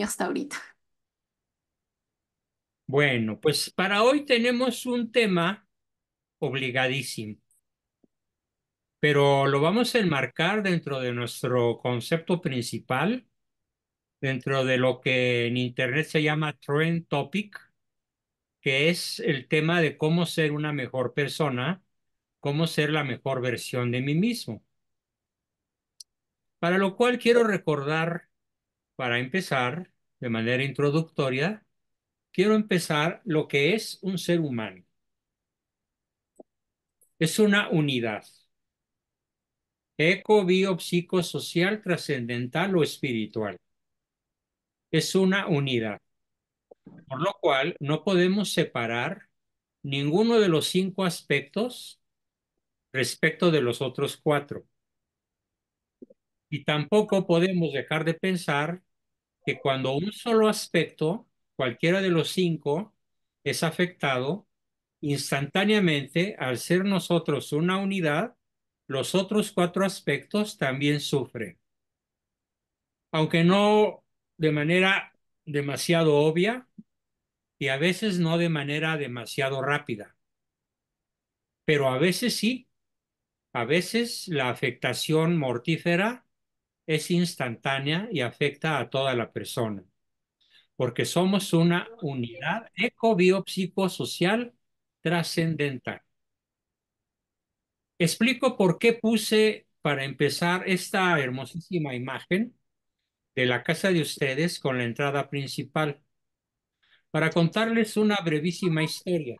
hasta ahorita. Bueno, pues para hoy tenemos un tema obligadísimo, pero lo vamos a enmarcar dentro de nuestro concepto principal, dentro de lo que en Internet se llama Trend Topic, que es el tema de cómo ser una mejor persona, cómo ser la mejor versión de mí mismo. Para lo cual quiero recordar, para empezar, de manera introductoria, quiero empezar lo que es un ser humano. Es una unidad. Eco, bio, psicosocial, trascendental o espiritual. Es una unidad. Por lo cual no podemos separar ninguno de los cinco aspectos respecto de los otros cuatro. Y tampoco podemos dejar de pensar que cuando un solo aspecto, cualquiera de los cinco, es afectado, instantáneamente, al ser nosotros una unidad, los otros cuatro aspectos también sufren. Aunque no de manera demasiado obvia y a veces no de manera demasiado rápida. Pero a veces sí. A veces la afectación mortífera es instantánea y afecta a toda la persona, porque somos una unidad eco-biopsicosocial trascendental. Explico por qué puse para empezar esta hermosísima imagen de la casa de ustedes con la entrada principal, para contarles una brevísima historia.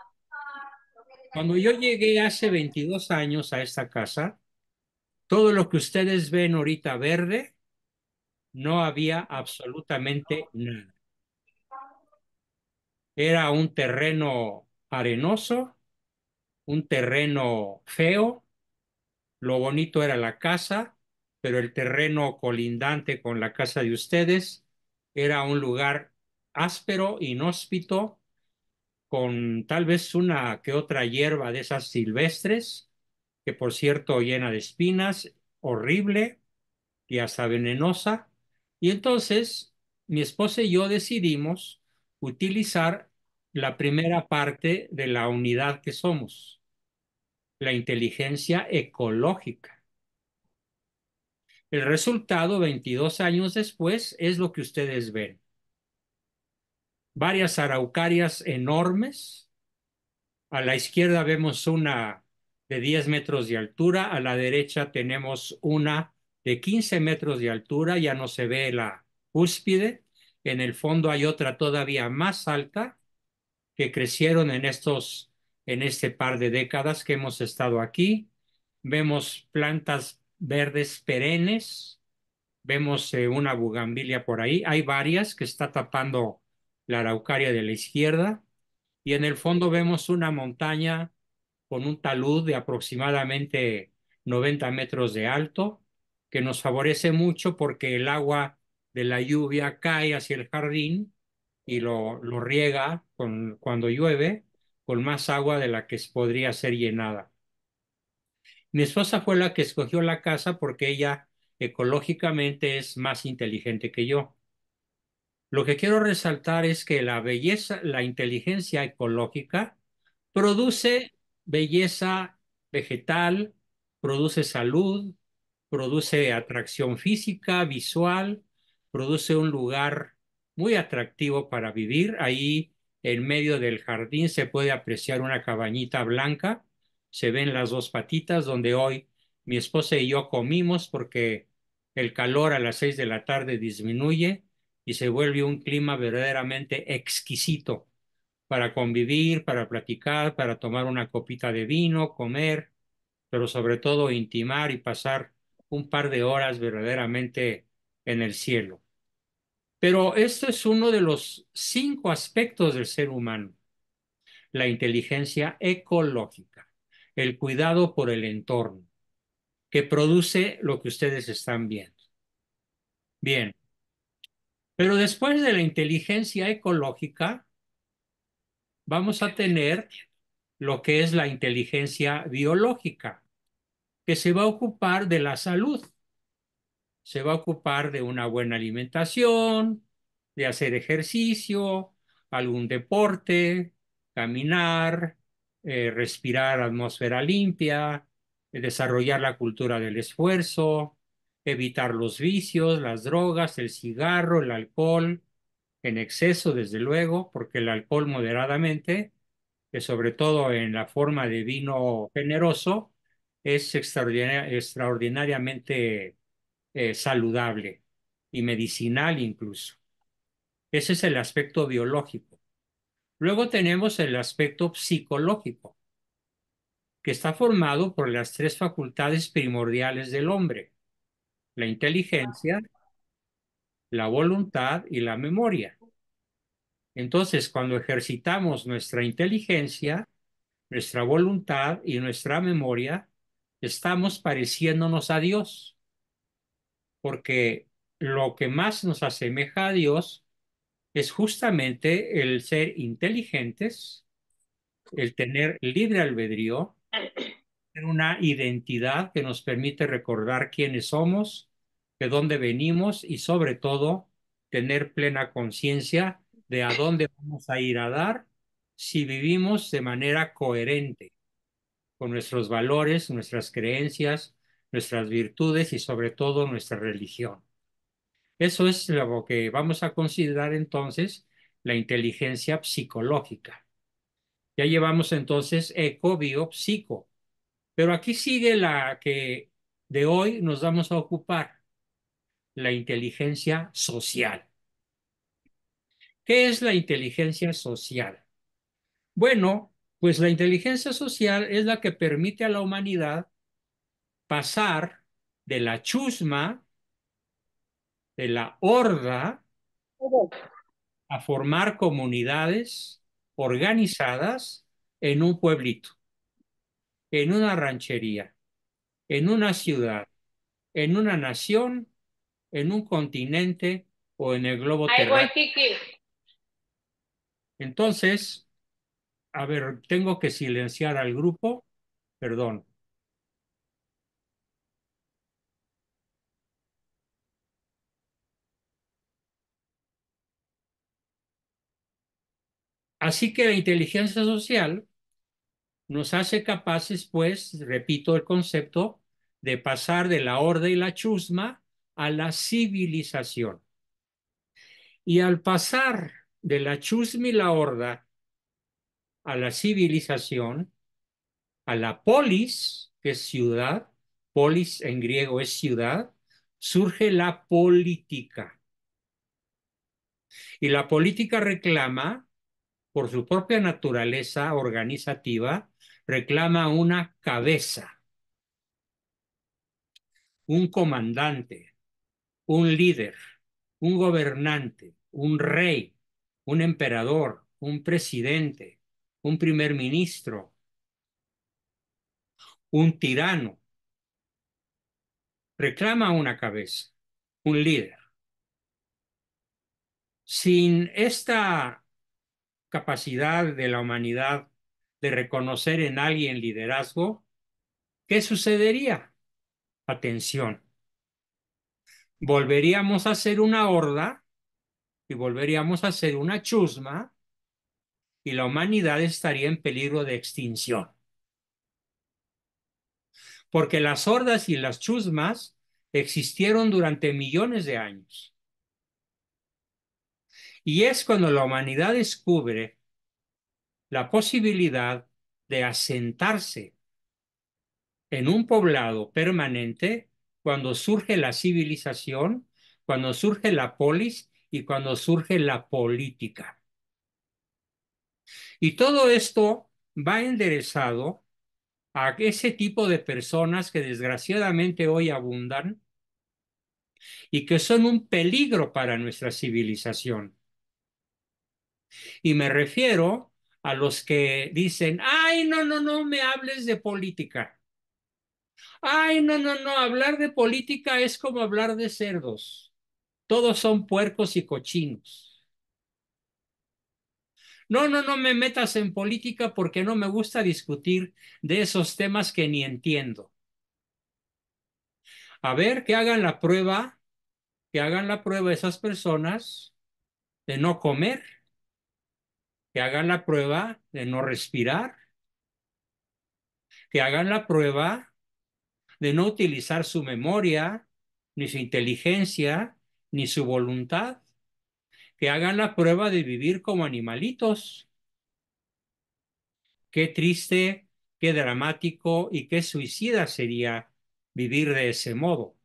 Cuando yo llegué hace 22 años a esta casa, todo lo que ustedes ven ahorita verde, no había absolutamente nada. Era un terreno arenoso, un terreno feo. Lo bonito era la casa, pero el terreno colindante con la casa de ustedes era un lugar áspero, inhóspito, con tal vez una que otra hierba de esas silvestres que por cierto llena de espinas, horrible y hasta venenosa. Y entonces mi esposa y yo decidimos utilizar la primera parte de la unidad que somos, la inteligencia ecológica. El resultado, 22 años después, es lo que ustedes ven. Varias araucarias enormes. A la izquierda vemos una de 10 metros de altura. A la derecha tenemos una de 15 metros de altura, ya no se ve la cúspide. En el fondo hay otra todavía más alta que crecieron en estos en este par de décadas que hemos estado aquí. Vemos plantas verdes perennes, vemos eh, una bugambilia por ahí, hay varias que está tapando la araucaria de la izquierda y en el fondo vemos una montaña con un talud de aproximadamente 90 metros de alto, que nos favorece mucho porque el agua de la lluvia cae hacia el jardín y lo, lo riega con, cuando llueve con más agua de la que podría ser llenada. Mi esposa fue la que escogió la casa porque ella ecológicamente es más inteligente que yo. Lo que quiero resaltar es que la belleza, la inteligencia ecológica produce belleza vegetal, produce salud, produce atracción física, visual, produce un lugar muy atractivo para vivir. Ahí en medio del jardín se puede apreciar una cabañita blanca, se ven las dos patitas donde hoy mi esposa y yo comimos porque el calor a las seis de la tarde disminuye y se vuelve un clima verdaderamente exquisito para convivir, para platicar, para tomar una copita de vino, comer, pero sobre todo intimar y pasar un par de horas verdaderamente en el cielo. Pero esto es uno de los cinco aspectos del ser humano. La inteligencia ecológica, el cuidado por el entorno, que produce lo que ustedes están viendo. Bien, pero después de la inteligencia ecológica, vamos a tener lo que es la inteligencia biológica, que se va a ocupar de la salud. Se va a ocupar de una buena alimentación, de hacer ejercicio, algún deporte, caminar, eh, respirar atmósfera limpia, desarrollar la cultura del esfuerzo, evitar los vicios, las drogas, el cigarro, el alcohol, en exceso, desde luego, porque el alcohol moderadamente, que sobre todo en la forma de vino generoso, es extraordinariamente eh, saludable y medicinal incluso. Ese es el aspecto biológico. Luego tenemos el aspecto psicológico, que está formado por las tres facultades primordiales del hombre, la inteligencia, la voluntad y la memoria. Entonces, cuando ejercitamos nuestra inteligencia, nuestra voluntad y nuestra memoria, estamos pareciéndonos a Dios, porque lo que más nos asemeja a Dios es justamente el ser inteligentes, el tener libre albedrío, una identidad que nos permite recordar quiénes somos, de dónde venimos y sobre todo tener plena conciencia de a dónde vamos a ir a dar si vivimos de manera coherente con nuestros valores, nuestras creencias, nuestras virtudes y sobre todo nuestra religión. Eso es lo que vamos a considerar entonces la inteligencia psicológica. Ya llevamos entonces eco, bio, psico. Pero aquí sigue la que de hoy nos vamos a ocupar, la inteligencia social. ¿Qué es la inteligencia social? Bueno, pues la inteligencia social es la que permite a la humanidad pasar de la chusma, de la horda, a formar comunidades organizadas en un pueblito, en una ranchería, en una ciudad, en una nación, en un continente o en el globo terráqueo. Entonces, a ver, tengo que silenciar al grupo, perdón. Así que la inteligencia social nos hace capaces, pues, repito el concepto, de pasar de la horda y la chusma a la civilización. Y al pasar de la chusma y la horda a la civilización, a la polis, que es ciudad, polis en griego es ciudad, surge la política. Y la política reclama por su propia naturaleza organizativa, reclama una cabeza, un comandante, un líder, un gobernante, un rey, un emperador, un presidente, un primer ministro, un tirano. Reclama una cabeza, un líder. Sin esta capacidad de la humanidad de reconocer en alguien liderazgo, ¿qué sucedería? Atención. Volveríamos a ser una horda y volveríamos a ser una chusma y la humanidad estaría en peligro de extinción. Porque las hordas y las chusmas existieron durante millones de años. Y es cuando la humanidad descubre la posibilidad de asentarse en un poblado permanente cuando surge la civilización, cuando surge la polis y cuando surge la política. Y todo esto va enderezado a ese tipo de personas que desgraciadamente hoy abundan y que son un peligro para nuestra civilización. Y me refiero a los que dicen, ay, no, no, no me hables de política. Ay, no, no, no, hablar de política es como hablar de cerdos. Todos son puercos y cochinos. No, no, no me metas en política porque no me gusta discutir de esos temas que ni entiendo. A ver, que hagan la prueba, que hagan la prueba esas personas de no comer, que hagan la prueba de no respirar, que hagan la prueba de no utilizar su memoria, ni su inteligencia, ni su voluntad, que hagan la prueba de vivir como animalitos. Qué triste, qué dramático y qué suicida sería vivir de ese modo.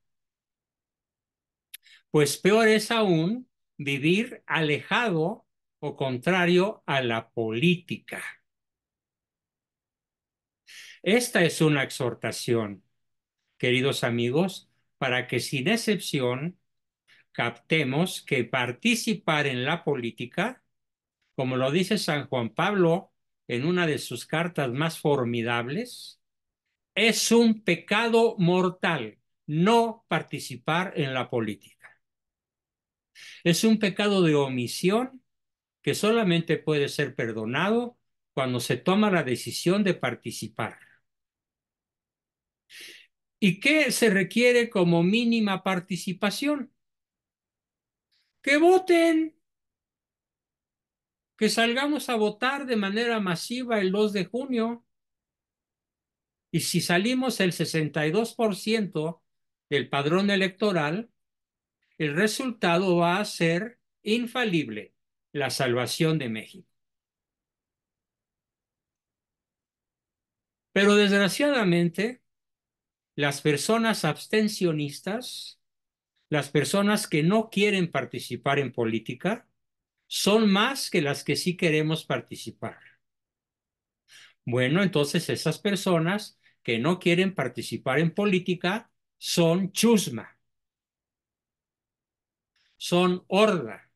Pues peor es aún vivir alejado o contrario a la política. Esta es una exhortación, queridos amigos, para que sin excepción captemos que participar en la política, como lo dice San Juan Pablo en una de sus cartas más formidables, es un pecado mortal no participar en la política. Es un pecado de omisión que solamente puede ser perdonado cuando se toma la decisión de participar. ¿Y qué se requiere como mínima participación? Que voten, que salgamos a votar de manera masiva el 2 de junio. Y si salimos el 62% del padrón electoral, el resultado va a ser infalible, la salvación de México. Pero desgraciadamente, las personas abstencionistas, las personas que no quieren participar en política, son más que las que sí queremos participar. Bueno, entonces esas personas que no quieren participar en política son chusma, son horda,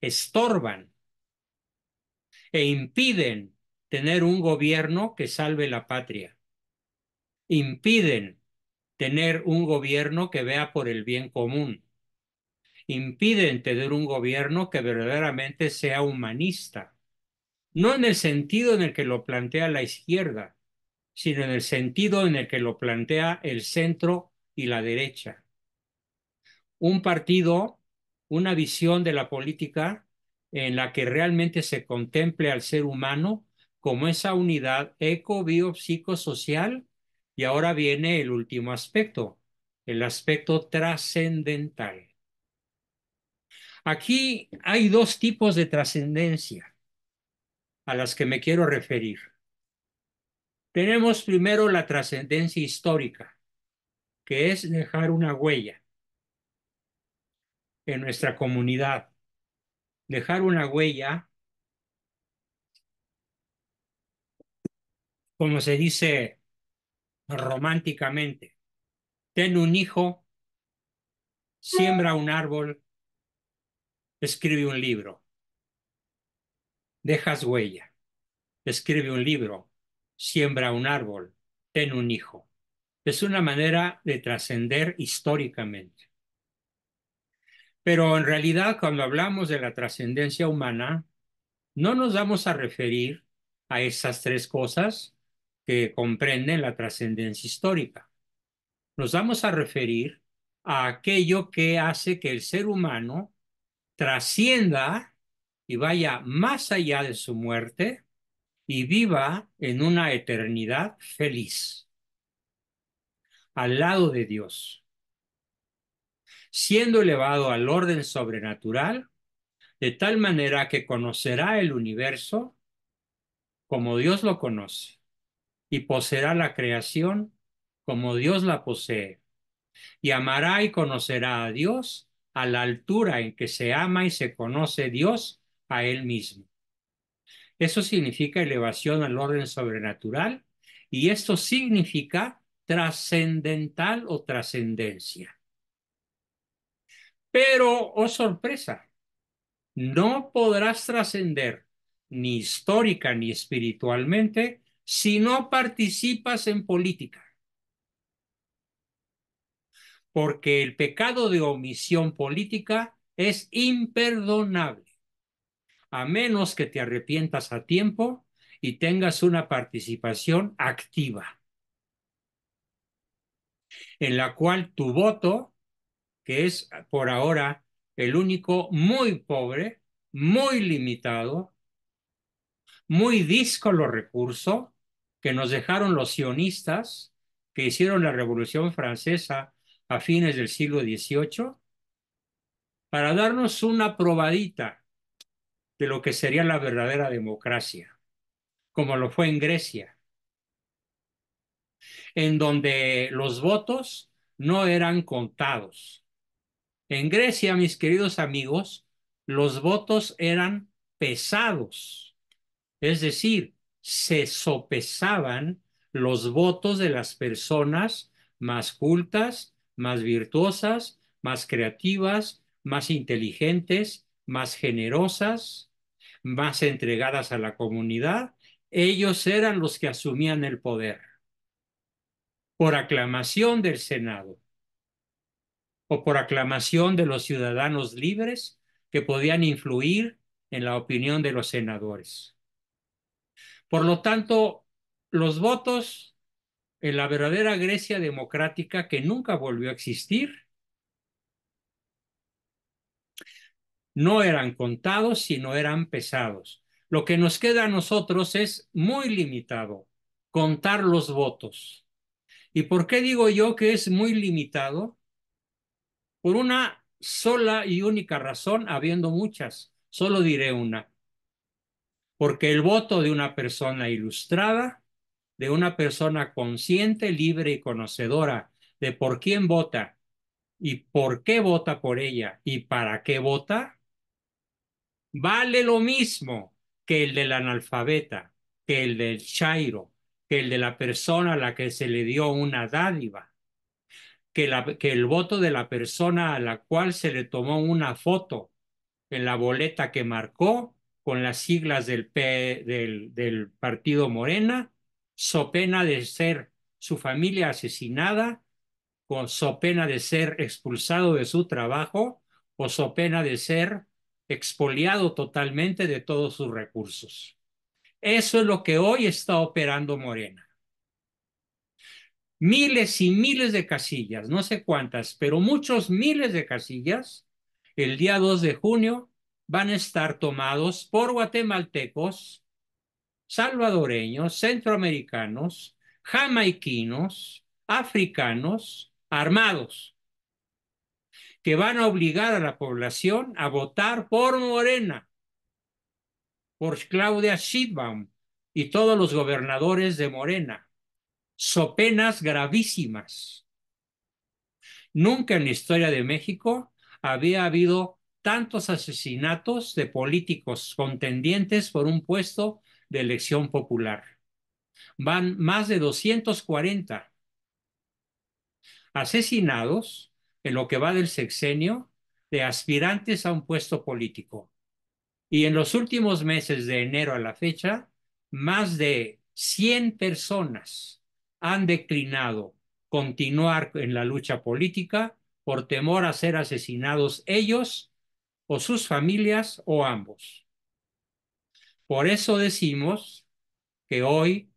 estorban e impiden tener un gobierno que salve la patria. Impiden tener un gobierno que vea por el bien común. Impiden tener un gobierno que verdaderamente sea humanista. No en el sentido en el que lo plantea la izquierda, sino en el sentido en el que lo plantea el centro y la derecha. Un partido, una visión de la política en la que realmente se contemple al ser humano como esa unidad eco-bio-psicosocial. Y ahora viene el último aspecto, el aspecto trascendental. Aquí hay dos tipos de trascendencia a las que me quiero referir. Tenemos primero la trascendencia histórica, que es dejar una huella en nuestra comunidad, dejar una huella, como se dice románticamente, ten un hijo, siembra un árbol, escribe un libro, dejas huella, escribe un libro, siembra un árbol, ten un hijo. Es una manera de trascender históricamente. Pero en realidad, cuando hablamos de la trascendencia humana, no nos vamos a referir a esas tres cosas que comprenden la trascendencia histórica. Nos vamos a referir a aquello que hace que el ser humano trascienda y vaya más allá de su muerte y viva en una eternidad feliz, al lado de Dios, siendo elevado al orden sobrenatural, de tal manera que conocerá el universo como Dios lo conoce y poseerá la creación como Dios la posee, y amará y conocerá a Dios a la altura en que se ama y se conoce Dios a Él mismo. Eso significa elevación al orden sobrenatural y esto significa trascendental o trascendencia. Pero, oh sorpresa, no podrás trascender ni histórica ni espiritualmente si no participas en política. Porque el pecado de omisión política es imperdonable a menos que te arrepientas a tiempo y tengas una participación activa, en la cual tu voto, que es por ahora el único muy pobre, muy limitado, muy díscolo recurso que nos dejaron los sionistas que hicieron la Revolución Francesa a fines del siglo XVIII para darnos una probadita de lo que sería la verdadera democracia, como lo fue en Grecia, en donde los votos no eran contados. En Grecia, mis queridos amigos, los votos eran pesados, es decir, se sopesaban los votos de las personas más cultas, más virtuosas, más creativas, más inteligentes, más generosas, más entregadas a la comunidad. Ellos eran los que asumían el poder por aclamación del Senado o por aclamación de los ciudadanos libres que podían influir en la opinión de los senadores. Por lo tanto, los votos en la verdadera Grecia democrática que nunca volvió a existir no eran contados, sino eran pesados. Lo que nos queda a nosotros es muy limitado, contar los votos. ¿Y por qué digo yo que es muy limitado? Por una sola y única razón, habiendo muchas. Solo diré una. Porque el voto de una persona ilustrada, de una persona consciente, libre y conocedora de por quién vota y por qué vota por ella y para qué vota, vale lo mismo que el del analfabeta, que el del chairo, que el de la persona a la que se le dio una dádiva, que, que el voto de la persona a la cual se le tomó una foto en la boleta que marcó con las siglas del, P, del, partido Morena, so pena de ser su familia asesinada, con so pena de ser expulsado de su trabajo o so pena de ser expoliado totalmente de todos sus recursos. Eso es lo que hoy está operando Morena. Miles y miles de casillas, no sé cuántas, pero muchos miles de casillas, el día 2 de junio van a estar tomados por guatemaltecos, salvadoreños, centroamericanos, jamaiquinos, africanos, armados que van a obligar a la población a votar por Morena, por Claudia Sheinbaum y todos los gobernadores de Morena. So penas gravísimas. Nunca en la historia de México había habido tantos asesinatos de políticos contendientes por un puesto de elección popular. Van más de 240 asesinados en lo que va del sexenio de aspirantes a un puesto político. Y en los últimos meses de enero a la fecha, más de 100 personas han declinado continuar en la lucha política por temor a ser asesinados ellos o sus familias o ambos. Por eso decimos que hoy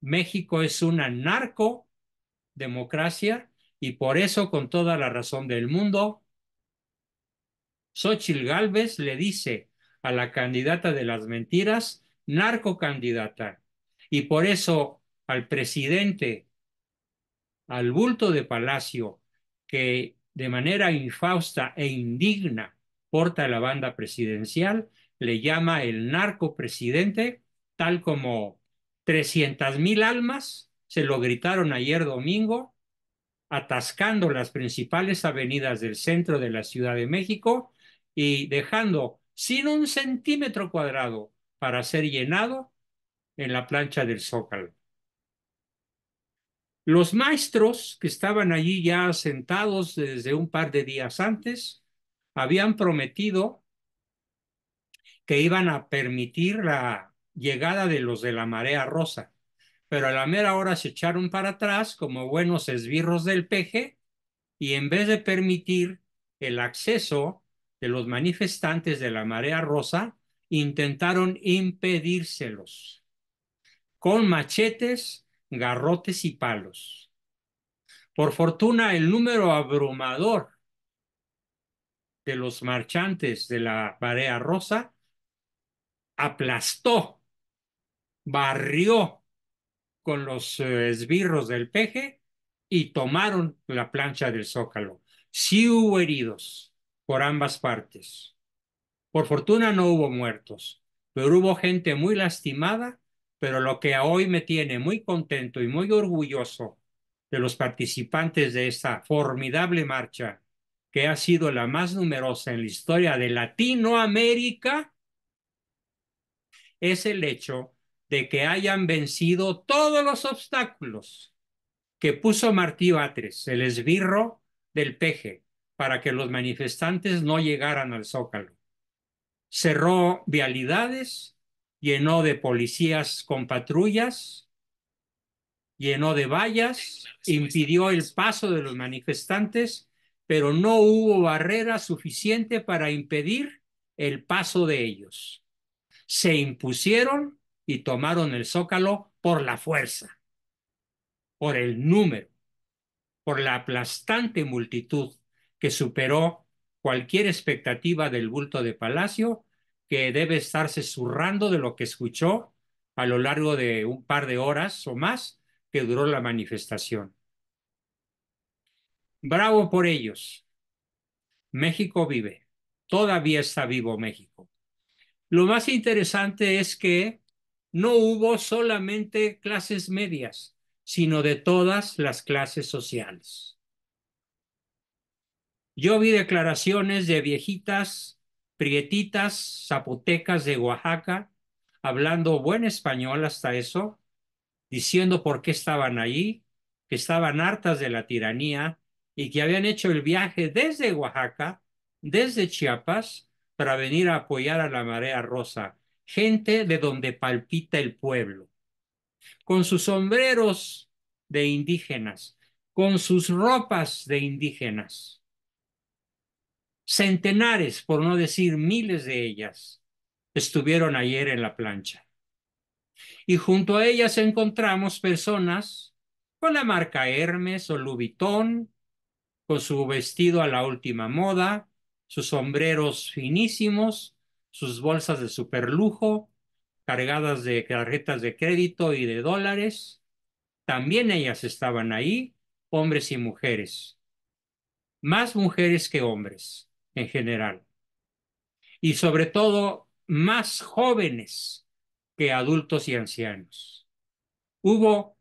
México es una narcodemocracia y por eso, con toda la razón del mundo, Xochitl Gálvez le dice a la candidata de las mentiras, narcocandidata. Y por eso al presidente, al bulto de Palacio, que de manera infausta e indigna porta la banda presidencial, le llama el narcopresidente, tal como 300 mil almas se lo gritaron ayer domingo atascando las principales avenidas del centro de la Ciudad de México y dejando sin un centímetro cuadrado para ser llenado en la plancha del Zócalo. Los maestros que estaban allí ya sentados desde un par de días antes habían prometido que iban a permitir la llegada de los de la marea rosa pero a la mera hora se echaron para atrás como buenos esbirros del peje y en vez de permitir el acceso de los manifestantes de la marea rosa, intentaron impedírselos con machetes, garrotes y palos. Por fortuna, el número abrumador de los marchantes de la marea rosa aplastó, barrió con los eh, esbirros del peje y tomaron la plancha del zócalo. Sí hubo heridos por ambas partes. Por fortuna no hubo muertos, pero hubo gente muy lastimada, pero lo que hoy me tiene muy contento y muy orgulloso de los participantes de esta formidable marcha, que ha sido la más numerosa en la historia de Latinoamérica, es el hecho de que hayan vencido todos los obstáculos que puso Martí Batres, el esbirro del peje, para que los manifestantes no llegaran al zócalo. Cerró vialidades, llenó de policías con patrullas, llenó de vallas, impidió el paso de los manifestantes, pero no hubo barrera suficiente para impedir el paso de ellos. Se impusieron y tomaron el zócalo por la fuerza, por el número, por la aplastante multitud que superó cualquier expectativa del bulto de Palacio, que debe estarse zurrando de lo que escuchó a lo largo de un par de horas o más que duró la manifestación. Bravo por ellos. México vive. Todavía está vivo México. Lo más interesante es que no hubo solamente clases medias, sino de todas las clases sociales. Yo vi declaraciones de viejitas, prietitas, zapotecas de Oaxaca, hablando buen español hasta eso, diciendo por qué estaban ahí, que estaban hartas de la tiranía y que habían hecho el viaje desde Oaxaca, desde Chiapas, para venir a apoyar a la Marea Rosa gente de donde palpita el pueblo, con sus sombreros de indígenas, con sus ropas de indígenas. Centenares, por no decir miles de ellas, estuvieron ayer en la plancha. Y junto a ellas encontramos personas con la marca Hermes o Lubitón, con su vestido a la última moda, sus sombreros finísimos, sus bolsas de superlujo, cargadas de tarjetas de crédito y de dólares. También ellas estaban ahí, hombres y mujeres. Más mujeres que hombres en general. Y sobre todo, más jóvenes que adultos y ancianos. Hubo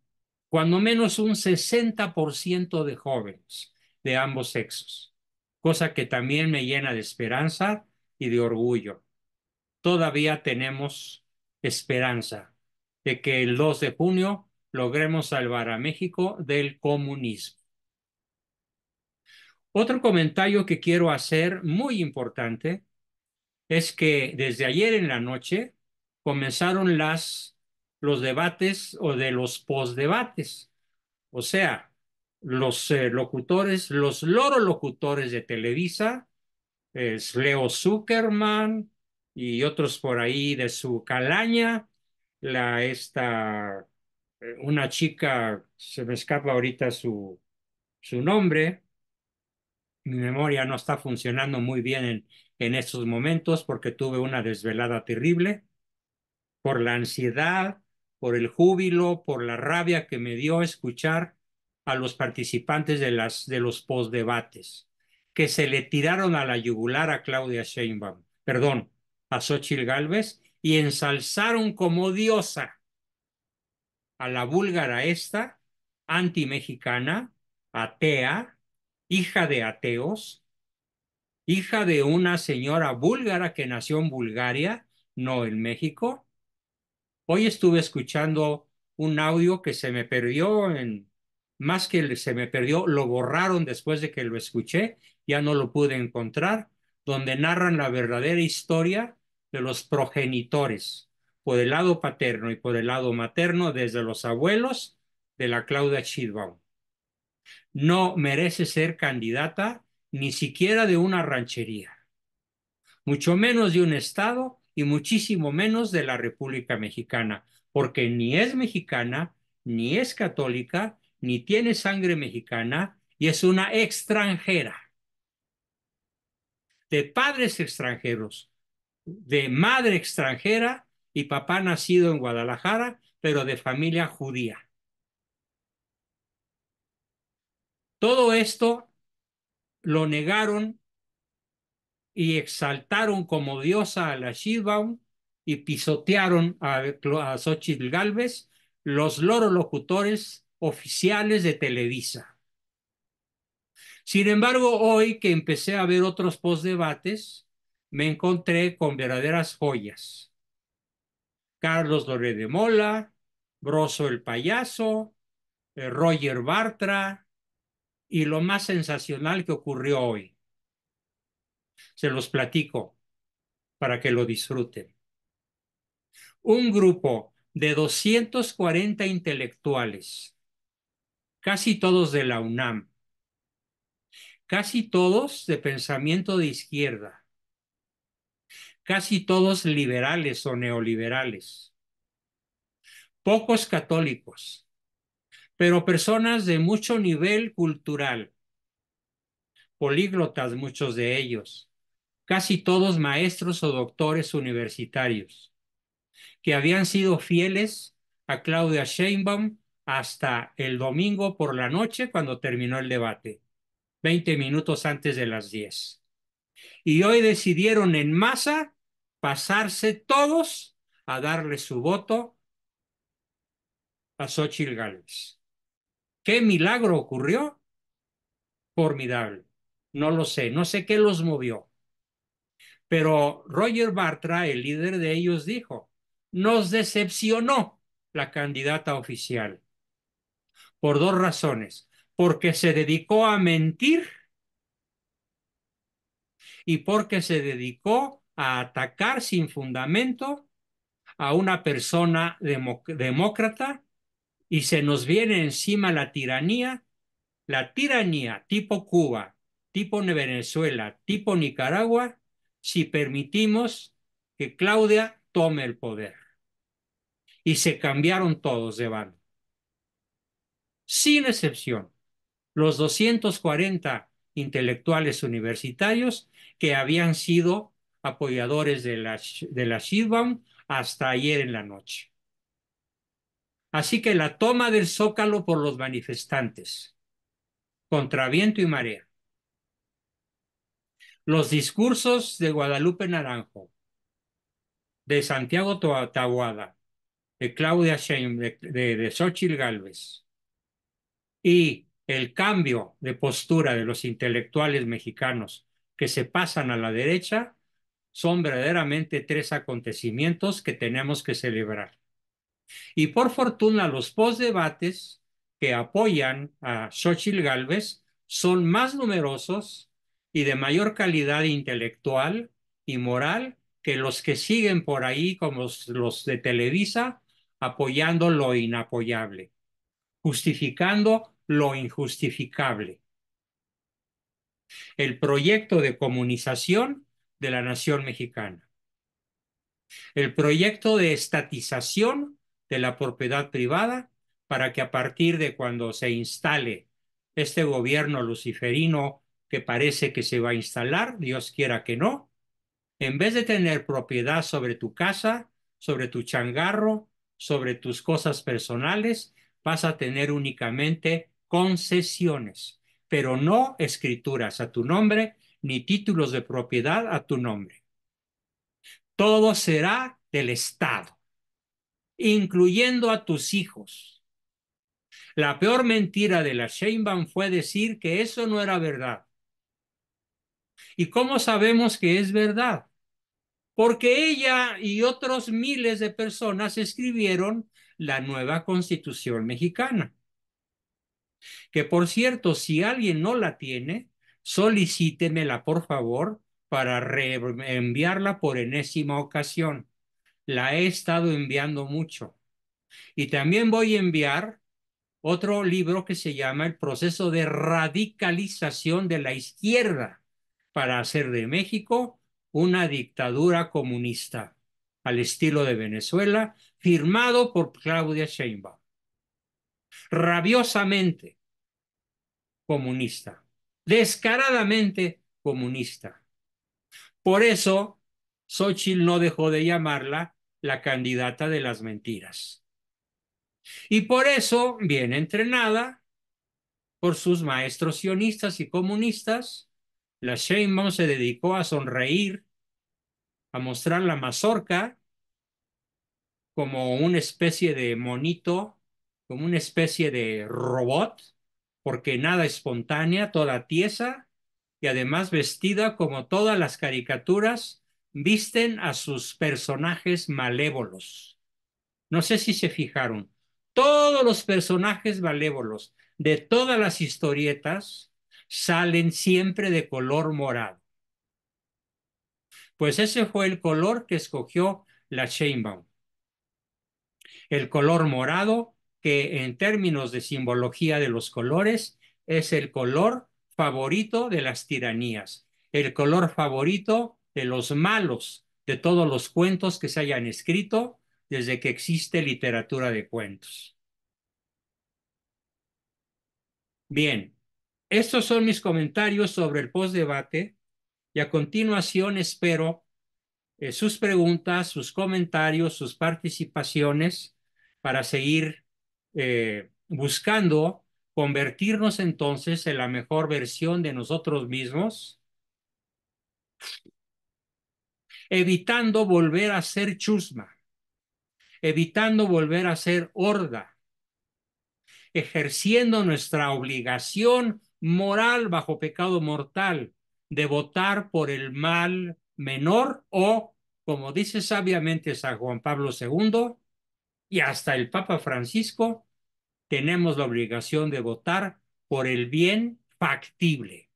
cuando menos un 60% de jóvenes de ambos sexos, cosa que también me llena de esperanza y de orgullo todavía tenemos esperanza de que el 2 de junio logremos salvar a México del comunismo. Otro comentario que quiero hacer muy importante es que desde ayer en la noche comenzaron las, los debates o de los postdebates. O sea, los eh, locutores, los loro locutores de Televisa, es Leo Zuckerman, y otros por ahí de su calaña. La, esta, eh, una chica, se me escapa ahorita su, su nombre, mi memoria no está funcionando muy bien en, en estos momentos porque tuve una desvelada terrible por la ansiedad, por el júbilo, por la rabia que me dio escuchar a los participantes de, las, de los postdebates, que se le tiraron a la yugular a Claudia Sheinbaum. Perdón, a Xochitl Galvez y ensalzaron como diosa a la búlgara esta, anti-mexicana, atea, hija de ateos, hija de una señora búlgara que nació en Bulgaria, no en México. Hoy estuve escuchando un audio que se me perdió en, más que se me perdió, lo borraron después de que lo escuché, ya no lo pude encontrar, donde narran la verdadera historia de los progenitores, por el lado paterno y por el lado materno, desde los abuelos de la Claudia Sheinbaum. No merece ser candidata ni siquiera de una ranchería, mucho menos de un estado y muchísimo menos de la República Mexicana, porque ni es mexicana, ni es católica, ni tiene sangre mexicana y es una extranjera de padres extranjeros, de madre extranjera y papá nacido en Guadalajara, pero de familia judía. Todo esto lo negaron y exaltaron como diosa a la Shilbaum y pisotearon a, a Xochitl Galvez los lorolocutores oficiales de Televisa. Sin embargo, hoy que empecé a ver otros postdebates, me encontré con verdaderas joyas. Carlos Loré de Mola, Broso el Payaso, eh, Roger Bartra y lo más sensacional que ocurrió hoy. Se los platico para que lo disfruten. Un grupo de 240 intelectuales, casi todos de la UNAM, casi todos de pensamiento de izquierda, casi todos liberales o neoliberales, pocos católicos, pero personas de mucho nivel cultural, políglotas muchos de ellos, casi todos maestros o doctores universitarios, que habían sido fieles a Claudia Sheinbaum hasta el domingo por la noche cuando terminó el debate, 20 minutos antes de las 10. Y hoy decidieron en masa pasarse todos a darle su voto a Xochitl Gálvez. ¿Qué milagro ocurrió? Formidable. No lo sé, no sé qué los movió. Pero Roger Bartra, el líder de ellos, dijo, nos decepcionó la candidata oficial por dos razones. Porque se dedicó a mentir y porque se dedicó a atacar sin fundamento a una persona demócrata y se nos viene encima la tiranía, la tiranía tipo Cuba, tipo Venezuela, tipo Nicaragua, si permitimos que Claudia tome el poder. Y se cambiaron todos de bando. Sin excepción, los 240 intelectuales universitarios que habían sido apoyadores de la, de la hasta ayer en la noche. Así que la toma del zócalo por los manifestantes, contra viento y marea. Los discursos de Guadalupe Naranjo, de Santiago Tahuada, de Claudia Sheinbaum, de, de, de Xochitl Galvez, y el cambio de postura de los intelectuales mexicanos que se pasan a la derecha son verdaderamente tres acontecimientos que tenemos que celebrar. Y por fortuna, los postdebates que apoyan a Xochitl Galvez son más numerosos y de mayor calidad intelectual y moral que los que siguen por ahí, como los de Televisa, apoyando lo inapoyable, justificando lo injustificable. El proyecto de comunización de la nación mexicana. El proyecto de estatización de la propiedad privada para que a partir de cuando se instale este gobierno luciferino que parece que se va a instalar, Dios quiera que no, en vez de tener propiedad sobre tu casa, sobre tu changarro, sobre tus cosas personales, vas a tener únicamente concesiones, pero no escrituras a tu nombre ni títulos de propiedad a tu nombre. Todo será del Estado incluyendo a tus hijos. La peor mentira de la Sheinbaum fue decir que eso no era verdad. ¿Y cómo sabemos que es verdad? Porque ella y otros miles de personas escribieron la nueva constitución mexicana. Que por cierto, si alguien no la tiene, solicítemela por favor para reenviarla por enésima ocasión la he estado enviando mucho. Y también voy a enviar otro libro que se llama El proceso de radicalización de la izquierda para hacer de México una dictadura comunista al estilo de Venezuela, firmado por Claudia Sheinbaum. Rabiosamente comunista, descaradamente comunista. Por eso Xochitl no dejó de llamarla la candidata de las mentiras. Y por eso, bien entrenada por sus maestros sionistas y comunistas, la Sheinbaum se dedicó a sonreír, a mostrar la mazorca como una especie de monito, como una especie de robot, porque nada espontánea, toda tiesa y además vestida como todas las caricaturas visten a sus personajes malévolos. No sé si se fijaron, todos los personajes malévolos de todas las historietas salen siempre de color morado. Pues ese fue el color que escogió la Sheinbaum. El color morado, que en términos de simbología de los colores, es el color favorito de las tiranías, el color favorito de los malos, de todos los cuentos que se hayan escrito desde que existe literatura de cuentos. Bien, estos son mis comentarios sobre el postdebate y a continuación espero eh, sus preguntas, sus comentarios, sus participaciones para seguir eh, buscando convertirnos entonces en la mejor versión de nosotros mismos, evitando volver a ser chusma, evitando volver a ser horda, ejerciendo nuestra obligación moral bajo pecado mortal de votar por el mal menor o, como dice sabiamente San Juan Pablo II y hasta el Papa Francisco, tenemos la obligación de votar por el bien factible,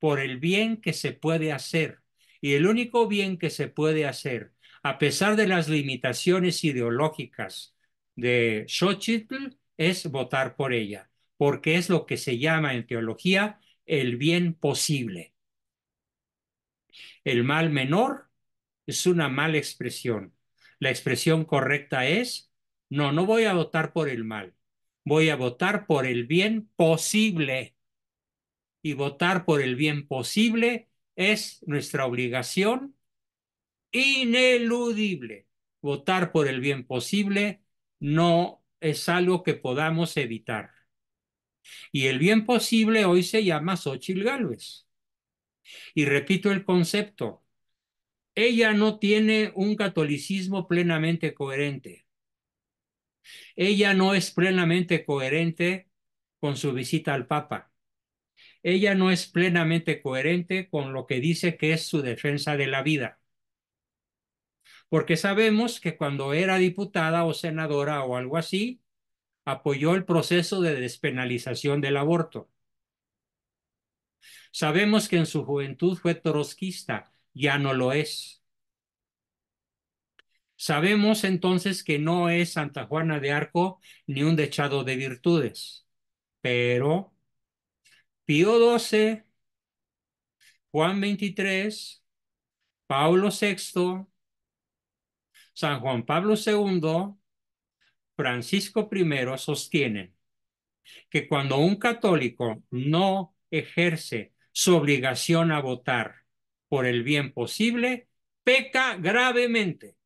por el bien que se puede hacer. Y el único bien que se puede hacer, a pesar de las limitaciones ideológicas de Xochitl, es votar por ella, porque es lo que se llama en teología el bien posible. El mal menor es una mala expresión. La expresión correcta es, no, no voy a votar por el mal, voy a votar por el bien posible. Y votar por el bien posible es nuestra obligación ineludible. Votar por el bien posible no es algo que podamos evitar. Y el bien posible hoy se llama Xochitl Gálvez. Y repito el concepto, ella no tiene un catolicismo plenamente coherente. Ella no es plenamente coherente con su visita al Papa. Ella no es plenamente coherente con lo que dice que es su defensa de la vida. Porque sabemos que cuando era diputada o senadora o algo así, apoyó el proceso de despenalización del aborto. Sabemos que en su juventud fue trotskista, ya no lo es. Sabemos entonces que no es Santa Juana de Arco ni un dechado de virtudes, pero Pío XII, Juan XXIII, Pablo VI, San Juan Pablo II, Francisco I sostienen que cuando un católico no ejerce su obligación a votar por el bien posible, peca gravemente,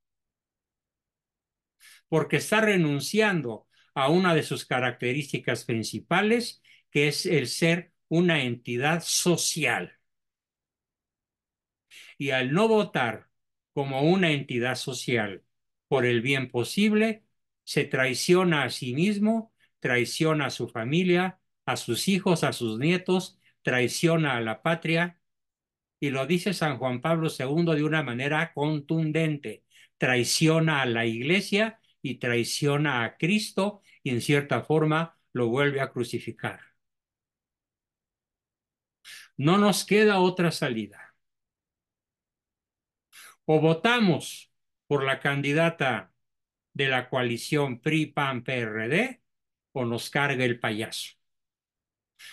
porque está renunciando a una de sus características principales, que es el ser una entidad social. Y al no votar como una entidad social por el bien posible, se traiciona a sí mismo, traiciona a su familia, a sus hijos, a sus nietos, traiciona a la patria. Y lo dice San Juan Pablo II de una manera contundente. Traiciona a la iglesia y traiciona a Cristo y en cierta forma lo vuelve a crucificar. No nos queda otra salida. O votamos por la candidata de la coalición PRI-PAN-PRD o nos carga el payaso.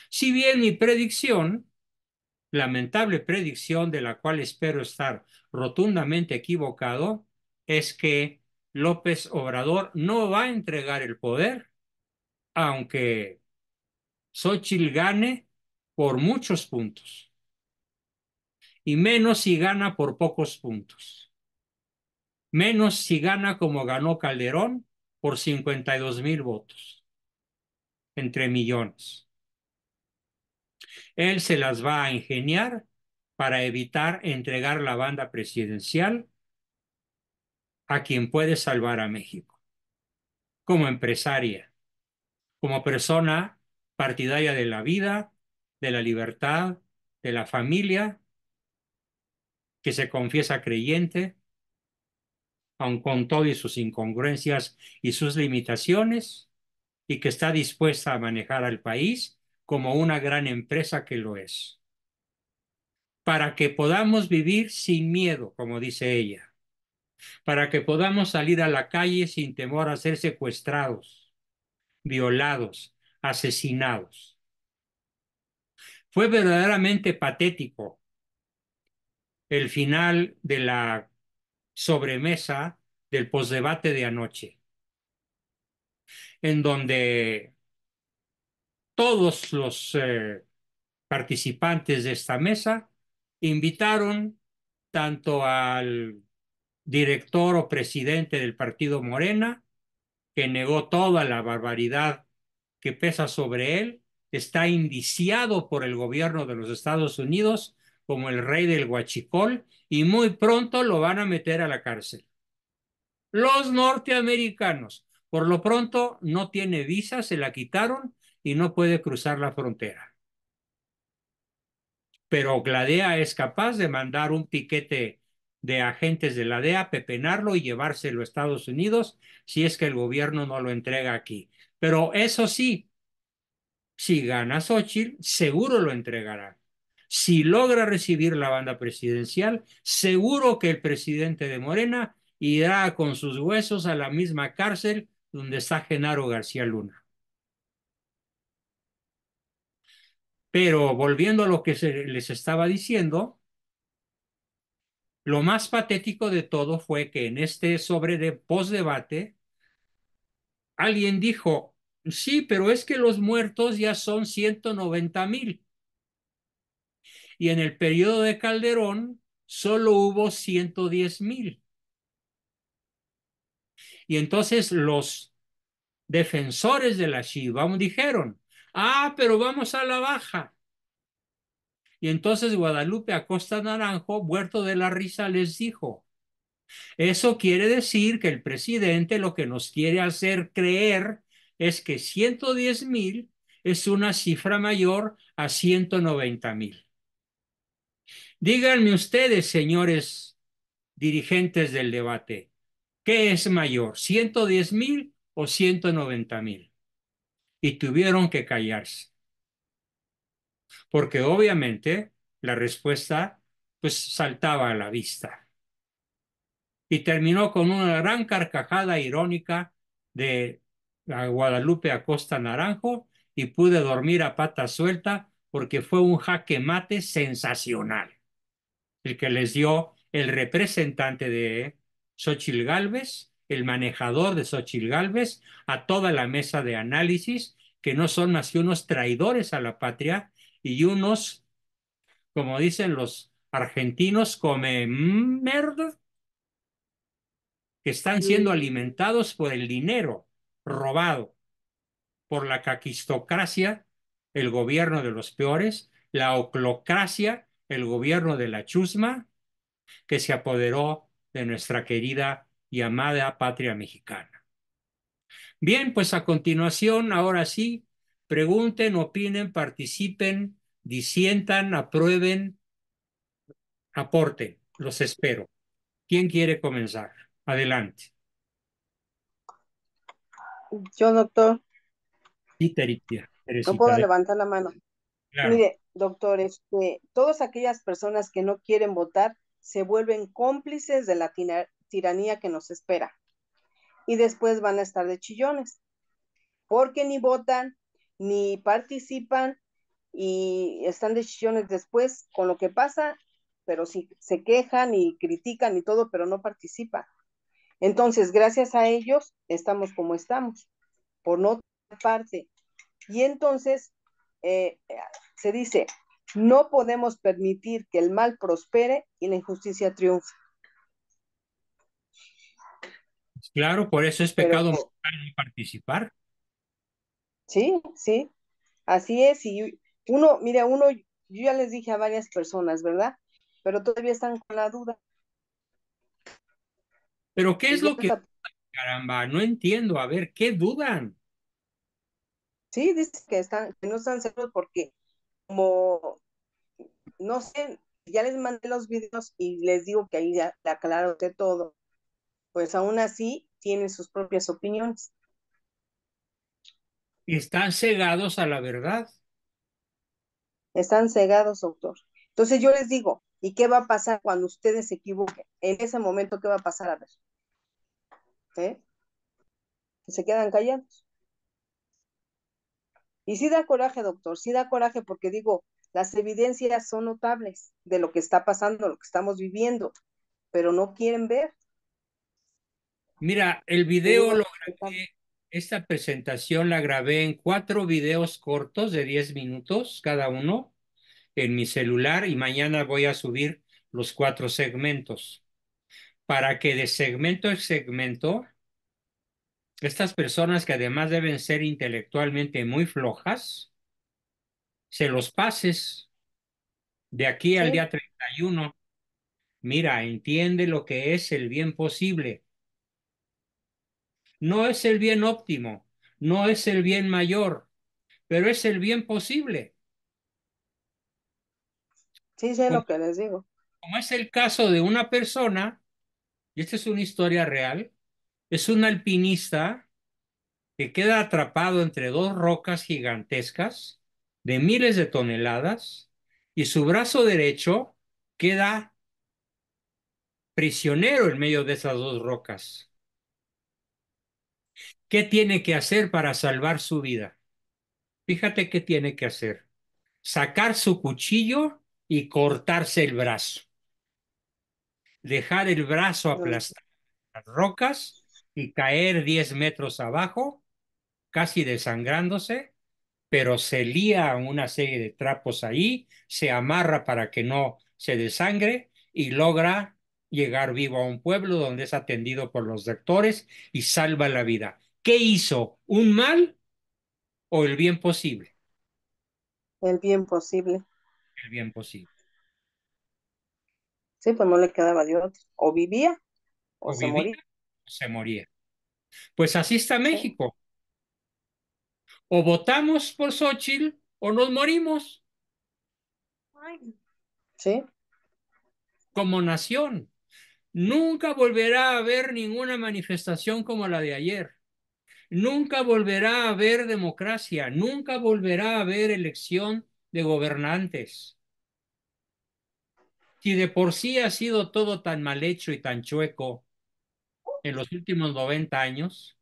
Si bien mi predicción, lamentable predicción de la cual espero estar rotundamente equivocado, es que López Obrador no va a entregar el poder, aunque Xochitl gane por muchos puntos. y menos si gana por pocos puntos. Menos si gana como ganó Calderón por 52 mil votos, entre millones. Él se las va a ingeniar para evitar entregar la banda presidencial a quien puede salvar a México. Como empresaria, como persona partidaria de la vida, de la libertad, de la familia, que se confiesa creyente, aun con todo y sus incongruencias y sus limitaciones, y que está dispuesta a manejar al país como una gran empresa que lo es. Para que podamos vivir sin miedo, como dice ella. Para que podamos salir a la calle sin temor a ser secuestrados, violados, asesinados. Fue verdaderamente patético el final de la sobremesa del posdebate de anoche, en donde todos los eh, participantes de esta mesa invitaron tanto al director o presidente del partido Morena, que negó toda la barbaridad que pesa sobre él, está indiciado por el gobierno de los Estados Unidos como el rey del huachicol y muy pronto lo van a meter a la cárcel. Los norteamericanos, por lo pronto, no tiene visa, se la quitaron y no puede cruzar la frontera. Pero la DEA es capaz de mandar un piquete de agentes de la DEA, pepenarlo y llevárselo a Estados Unidos si es que el gobierno no lo entrega aquí. Pero eso sí, si gana Xochitl, seguro lo entregará. Si logra recibir la banda presidencial, seguro que el presidente de Morena irá con sus huesos a la misma cárcel donde está Genaro García Luna. Pero volviendo a lo que se les estaba diciendo, lo más patético de todo fue que en este sobre de postdebate alguien dijo, sí, pero es que los muertos ya son 190 mil. Y en el periodo de Calderón solo hubo 110 mil. Y entonces los defensores de la Shibam dijeron, Ah, pero vamos a la baja. Y entonces Guadalupe Acosta Naranjo, muerto de la risa, les dijo, eso quiere decir que el presidente lo que nos quiere hacer creer es que 110 mil es una cifra mayor a 190 mil. Díganme ustedes, señores dirigentes del debate, ¿qué es mayor, 110 mil o 190 mil? Y tuvieron que callarse. Porque obviamente la respuesta pues saltaba a la vista. Y terminó con una gran carcajada irónica de Guadalupe Acosta Naranjo y pude dormir a pata suelta porque fue un jaque mate sensacional. El que les dio el representante de Xochil Gálvez el manejador de Xochil Gálvez, a toda la mesa de análisis, que no son más que unos traidores a la patria y unos, como dicen los argentinos, come merda, que están siendo alimentados por el dinero robado por la caquistocracia, el gobierno de los peores, la oclocracia, el gobierno de la chusma, que se apoderó de nuestra querida y amada patria mexicana. Bien, pues a continuación, ahora sí, pregunten, opinen, participen, disientan, aprueben, aporten. Los espero. ¿Quién quiere comenzar? Adelante. Yo, doctor. Sí. No puedo levantar la mano. Mire, doctor, este, todas aquellas personas que no quieren votar se vuelven cómplices de la tiranía que nos espera. Y después van a estar de chillones, porque ni votan, ni participan y están de chillones después con lo que pasa, pero sí se quejan y critican y todo, pero no participan. Entonces, gracias a ellos, estamos como estamos, por no parte. Y entonces, eh, se dice, No podemos permitir que el mal prospere y la injusticia triunfe. Claro, por eso es pecado Pero, participar. Sí, sí, así es. Y uno, mira, uno, yo ya les dije a varias personas, ¿verdad? Pero todavía están con la duda. Pero ¿qué es lo que... Caramba, no entiendo. A ver, ¿qué dudan? Sí, dice que, están, que no están seguros porque como, no sé, ya les mandé los videos y les digo que ahí ya le aclaro de todo, pues aún así tienen sus propias opiniones. Y están cegados a la verdad. Están cegados, doctor. Entonces yo les digo, ¿y qué va a pasar cuando ustedes se equivoquen? En ese momento, ¿qué va a pasar? A ver. ¿Eh? Se quedan callados. Y sí da coraje, doctor, sí da coraje porque digo, las evidencias son notables de lo que está pasando, lo que estamos viviendo, pero no quieren ver. Mira, el video lo grabé, esta presentación la grabé en cuatro videos cortos de 10 minutos cada uno en mi celular y mañana voy a subir los cuatro segmentos para que de segmento en segmento estas personas que además deben ser intelectualmente muy flojas, se los pases de aquí al día 31. Mira, entiende lo que es el bien posible. No es el bien óptimo, no es el bien mayor, pero es el bien posible. Sí, sé lo que les digo. Como es el caso de una persona, y esta es una historia real, es un alpinista que queda atrapado entre dos rocas gigantescas de miles de toneladas y su brazo derecho queda prisionero en medio de esas dos rocas. ¿Qué tiene que hacer para salvar su vida? Fíjate qué tiene que hacer. Sacar su cuchillo y cortarse el brazo. Dejar el brazo aplastar las rocas y caer 10 metros abajo, casi desangrándose, pero se lía una serie de trapos ahí, se amarra para que no se desangre y logra llegar vivo a un pueblo donde es atendido por los doctores y salva la vida. ¿Qué hizo? ¿Un mal o el bien posible? El bien posible. El bien posible. Sí, pues no le quedaba de otro. O vivía o, se moría. O se moría. Pues así está México. O votamos por Xochitl o nos morimos. Sí. Como nación. Nunca volverá a haber ninguna manifestación como la de ayer. Nunca volverá a haber democracia. Nunca volverá a haber elección de gobernantes. Si de por sí ha sido todo tan mal hecho y tan chueco en los últimos 90 años,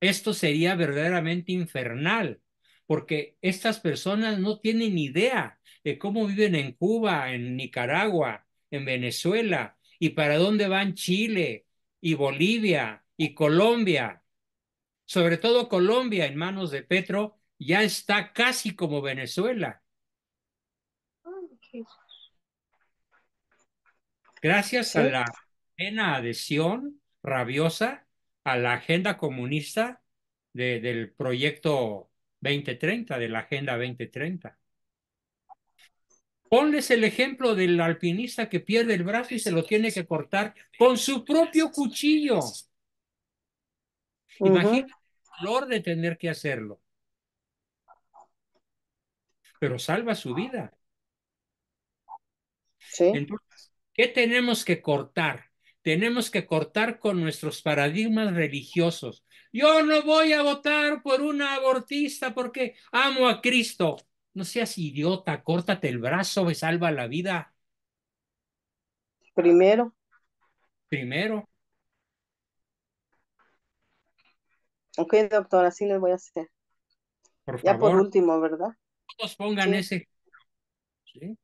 esto sería verdaderamente infernal, porque estas personas no tienen idea de cómo viven en Cuba, en Nicaragua, en Venezuela, y para dónde van Chile y Bolivia y Colombia. Sobre todo Colombia en manos de Petro ya está casi como Venezuela. Gracias a la plena adhesión rabiosa a la agenda comunista del proyecto 2030, de la Agenda 2030. Ponles el ejemplo del alpinista que pierde el brazo y se lo tiene que cortar con su propio cuchillo. Imagínate dolor de tener que hacerlo. Pero salva su vida. Sí. Entonces, ¿qué tenemos que cortar? tenemos que cortar con nuestros paradigmas religiosos. Yo no voy a votar por una abortista porque amo a Cristo. No seas idiota, córtate el brazo, me salva la vida. Primero. Primero. Ok, doctor, así les voy a hacer. Por ya por último, ¿verdad? Todos pongan ese. ¿Sí?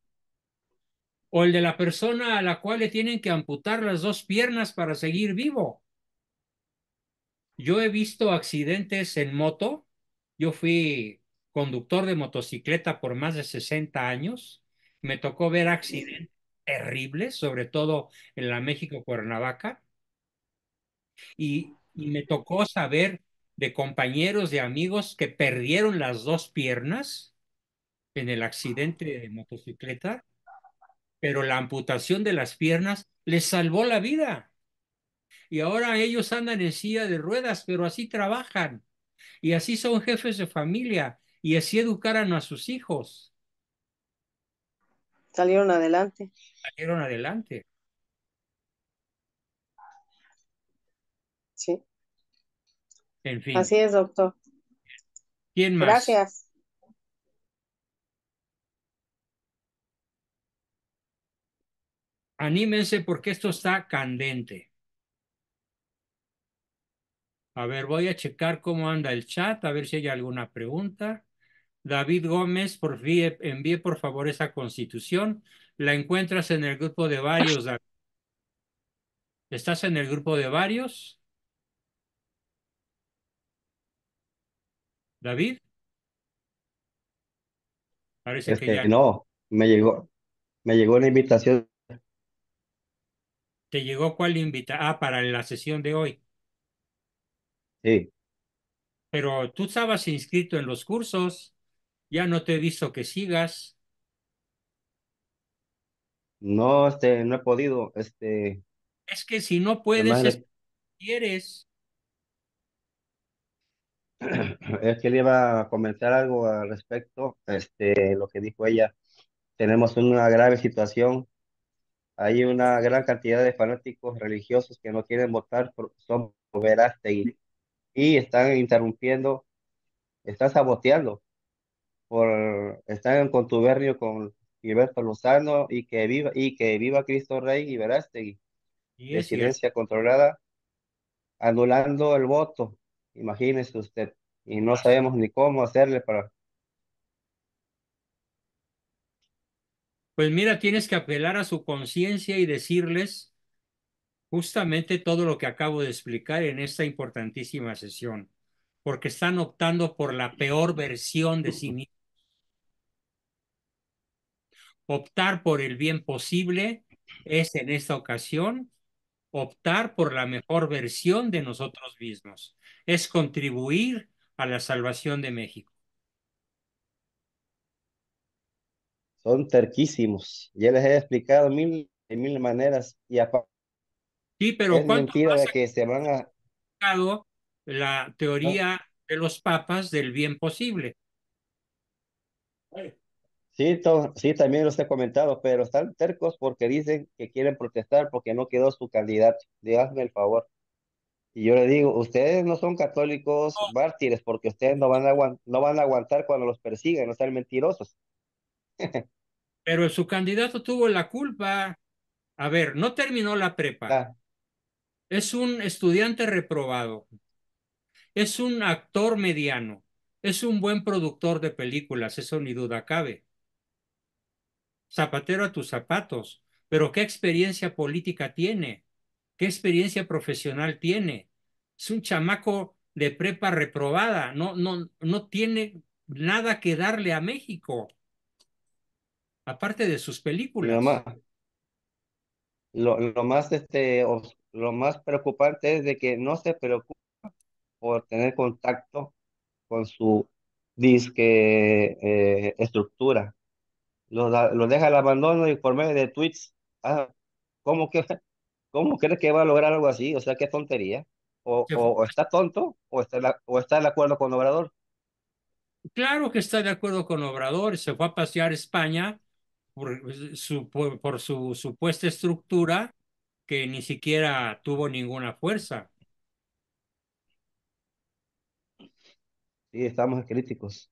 o el de la persona a la cual le tienen que amputar las dos piernas para seguir vivo. Yo he visto accidentes en moto. Yo fui conductor de motocicleta por más de 60 años. Me tocó ver accidentes terribles, sobre todo en la México Cuernavaca. Y, y me tocó saber de compañeros, de amigos que perdieron las dos piernas en el accidente de motocicleta, pero la amputación de las piernas les salvó la vida. Y ahora ellos andan en silla de ruedas, pero así trabajan. Y así son jefes de familia y así educaron a sus hijos. Salieron adelante. Salieron adelante. Sí. En fin. Así es, doctor. ¿Quién más? Gracias. Anímense porque esto está candente. A ver, voy a checar cómo anda el chat, a ver si hay alguna pregunta. David Gómez, por envíe, por favor esa constitución. La encuentras en el grupo de varios. David. ¿Estás en el grupo de varios? David. Parece este, que ya. No, me llegó, me llegó una invitación. ¿Te llegó cuál invita? Ah, para la sesión de hoy. Sí. Pero tú estabas inscrito en los cursos. Ya no te he visto que sigas. No, este, no he podido, este. Es que si no puedes, es quieres. Es que le iba a comentar algo al respecto, este, lo que dijo ella. Tenemos una grave situación. Hay una gran cantidad de fanáticos religiosos que no quieren votar por son por Verástegui y están interrumpiendo, están saboteando, por, están en contubernio con Gilberto Lozano y que viva, y que viva Cristo Rey y Verástegui. Y es cierto. Presidencia controlada, anulando el voto. Imagínese usted. Y no sabemos ni cómo hacerle para... Pues mira, tienes que apelar a su conciencia y decirles justamente todo lo que acabo de explicar en esta importantísima sesión, porque están optando por la peor versión de sí mismos. Optar por el bien posible es en esta ocasión optar por la mejor versión de nosotros mismos, es contribuir a la salvación de México. Son terquísimos. Ya les he explicado mil, de mil maneras y aparte Sí, pero es ¿cuánto mentira que se van a... la teoría de los papas del bien posible? Sí, to- sí, también los he comentado, pero están tercos porque dicen que quieren protestar porque no quedó su candidato. Díganme el favor. Y yo le digo, ustedes no son católicos mártires porque ustedes no van a aguantar, no van a aguantar cuando los persigan, no sean mentirosos. Pero su candidato tuvo la culpa. A ver, no terminó la prepa. Ah, Es un estudiante reprobado. Es un actor mediano. Es un buen productor de películas, eso ni duda cabe. Zapatero a tus zapatos. Pero ¿qué experiencia política tiene? ¿Qué experiencia profesional tiene? Es un chamaco de prepa reprobada. No, no, no tiene nada que darle a México. Aparte de sus películas. lo más, lo, lo más, este, lo más preocupante es de que no se preocupa por tener contacto con su disque eh, estructura. Lo, da- lo deja al abandono y por medio de tweets. Ah, ¿cómo que, cómo crees que va a lograr algo así? O sea, qué tontería. O, o, o está tonto o está, la- o está de acuerdo con Obrador. Claro que está de acuerdo con Obrador, se fue a pasear España por su, por, por su supuesta estructura que ni siquiera tuvo ninguna fuerza, Sí, estamos críticos.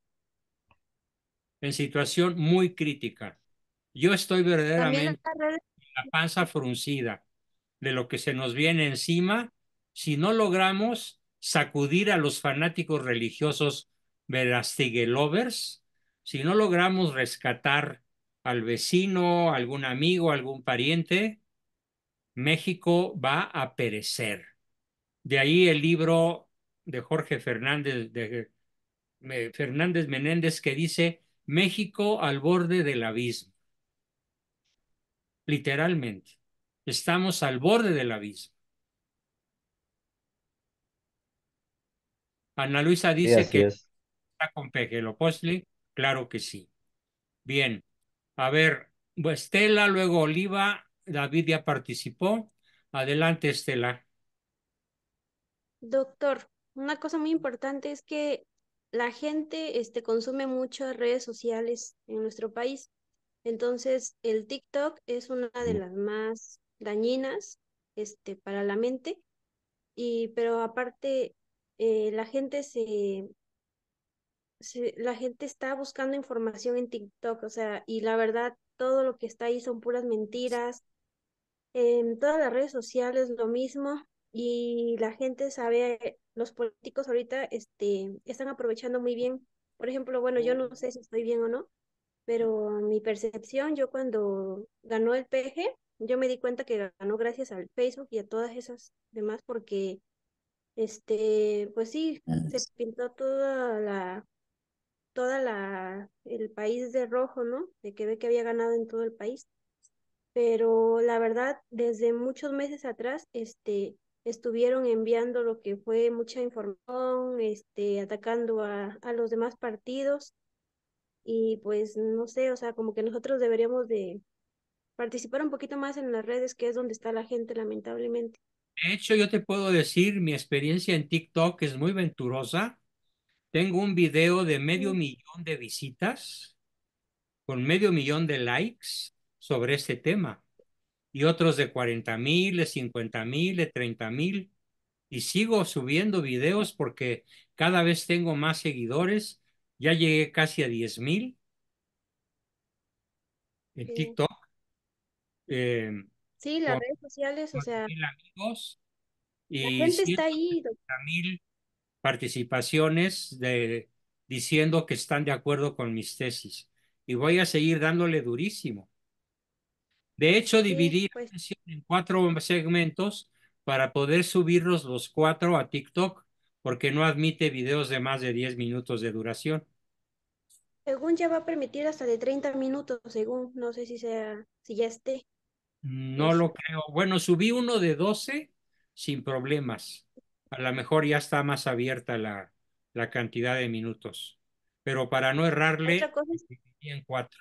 En situación muy crítica. Yo estoy verdaderamente con la panza fruncida de lo que se nos viene encima si no logramos sacudir a los fanáticos religiosos Verastegui lovers, si no logramos rescatar al vecino, algún amigo, algún pariente, México va a perecer. De ahí el libro de Jorge Fernández de Fernández Menéndez que dice México al borde del abismo. Literalmente. Estamos al borde del abismo. Ana Luisa dice que está con Pegelopostli. Claro que sí. Bien. A ver, Estela, luego Oliva, David ya participó. Adelante, Estela. Doctor, una cosa muy importante es que la gente este, consume muchas redes sociales en nuestro país. Entonces, el TikTok es una de las más dañinas este, para la mente. Y, pero aparte, eh, la gente se, la gente está buscando información en TikTok, o sea, y la verdad, todo lo que está ahí son puras mentiras. En todas las redes sociales lo mismo, y la gente sabe, los políticos ahorita este, están aprovechando muy bien. Por ejemplo, bueno, yo no sé si estoy bien o no, pero mi percepción, yo cuando ganó el PG, yo me di cuenta que ganó gracias al Facebook y a todas esas demás, porque este, pues sí, se pintó toda la, toda la, el país de rojo, ¿no? De que ve que había ganado en todo el país. Pero la verdad, desde muchos meses atrás, este, estuvieron enviando lo que fue mucha información, este, atacando a, a los demás partidos. Y pues no sé, o sea, como que nosotros deberíamos de participar un poquito más en las redes, que es donde está la gente, lamentablemente. De hecho, yo te puedo decir, mi experiencia en TikTok es muy venturosa. Tengo un video de medio millón de visitas, con medio millón de likes sobre este tema y otros de 40 mil, de 50 mil, de 30 mil. Y sigo subiendo videos porque cada vez tengo más seguidores. Ya llegué casi a 10 mil en TikTok. Eh, sí, las redes sociales, o sea. amigos y la gente está ahí. mil participaciones de, diciendo que están de acuerdo con mis tesis. Y voy a seguir dándole durísimo. De hecho, dividí la pues. en cuatro segmentos para poder subirlos los cuatro a TikTok, porque no admite videos de más de 10 minutos de duración. Según ya va a permitir hasta de 30 minutos, según, no sé si sea, si ya esté. No lo creo. Bueno, subí uno de 12 sin problemas. A lo mejor ya está más abierta la, la cantidad de minutos. Pero para no errarle, dividí en cuatro.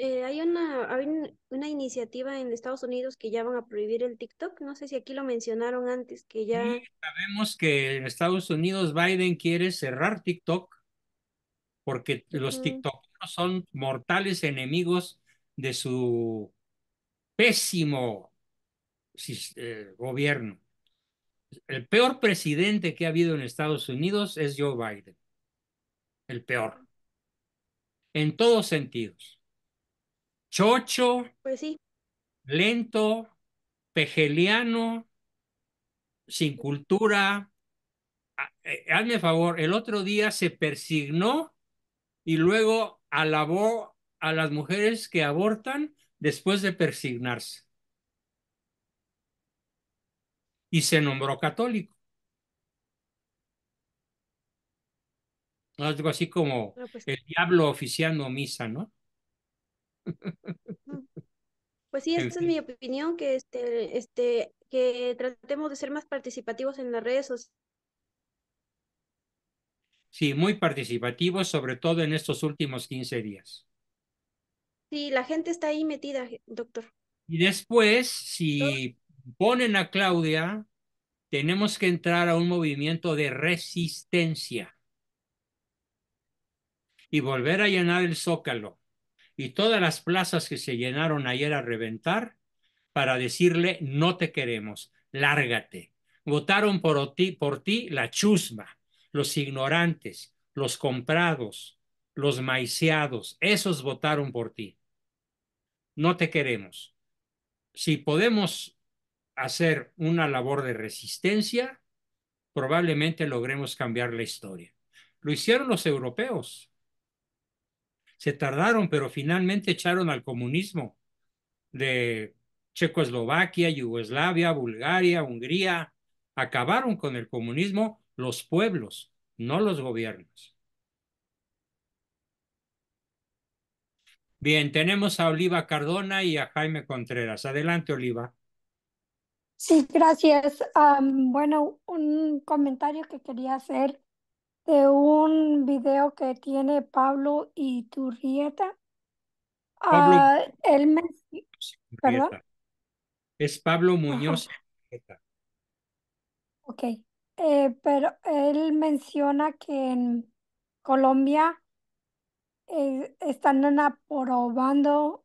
Eh, hay una, hay una iniciativa en Estados Unidos que ya van a prohibir el TikTok. No sé si aquí lo mencionaron antes, que ya... Sí, sabemos que en Estados Unidos Biden quiere cerrar TikTok porque los TikTokeros son mortales enemigos de su pésimo eh, gobierno. El peor presidente que ha habido en Estados Unidos es Joe Biden. El peor. En todos sentidos chocho, pues sí. lento, pegeliano, sin cultura. Eh, hazme favor, el otro día se persignó y luego alabó a las mujeres que abortan después de persignarse. Y se nombró católico. Algo así como pues el diablo oficiando misa, ¿no? Pues sí, esta es mi opinión, que este, este, que tratemos de ser más participativos en las redes sociales. Sí, muy participativos, sobre todo en estos últimos 15 días. Sí, la gente está ahí metida, doctor. Y después, si ponen a Claudia, tenemos que entrar a un movimiento de resistencia y volver a llenar el zócalo y todas las plazas que se llenaron ayer a reventar para decirle no te queremos, lárgate. Votaron por ti, por ti la chusma, los ignorantes, los comprados, los maiciados, esos votaron por ti. No te queremos. Si podemos hacer una labor de resistencia, probablemente logremos cambiar la historia. Lo hicieron los europeos se tardaron, pero finalmente echaron al comunismo de Checoslovaquia, Yugoslavia, Bulgaria, Hungría, acabaron con el comunismo los pueblos, no los gobiernos. Bien, tenemos a Oliva Cardona y a Jaime Contreras. Adelante, Oliva. Sí, gracias. bueno, un comentario que quería hacer de un video que tiene Pablo y Turrieta. Pablo Ah, él me... ¿Perdón? Es Pablo Muñoz. Ok, Eh, pero él menciona que en Colombia eh, están aprobando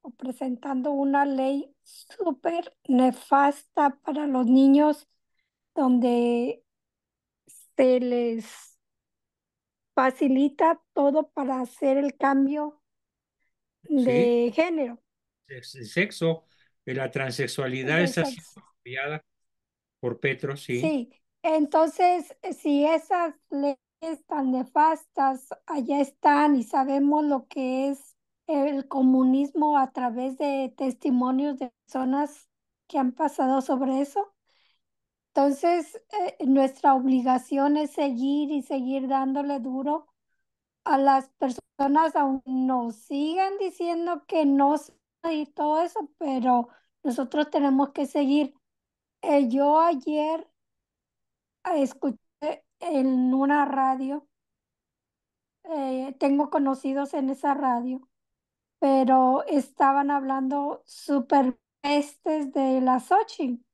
o presentando una ley súper nefasta para los niños donde se les facilita todo para hacer el cambio de género. El sexo, de la transexualidad es así por Petro, sí. Sí, entonces, si esas leyes tan nefastas allá están y sabemos lo que es el comunismo a través de testimonios de personas que han pasado sobre eso, entonces eh, nuestra obligación es seguir y seguir dándole duro a las personas, aún nos sigan diciendo que no y todo eso, pero nosotros tenemos que seguir. Eh, yo ayer escuché en una radio, eh, tengo conocidos en esa radio, pero estaban hablando súper pestes de la Xochitl.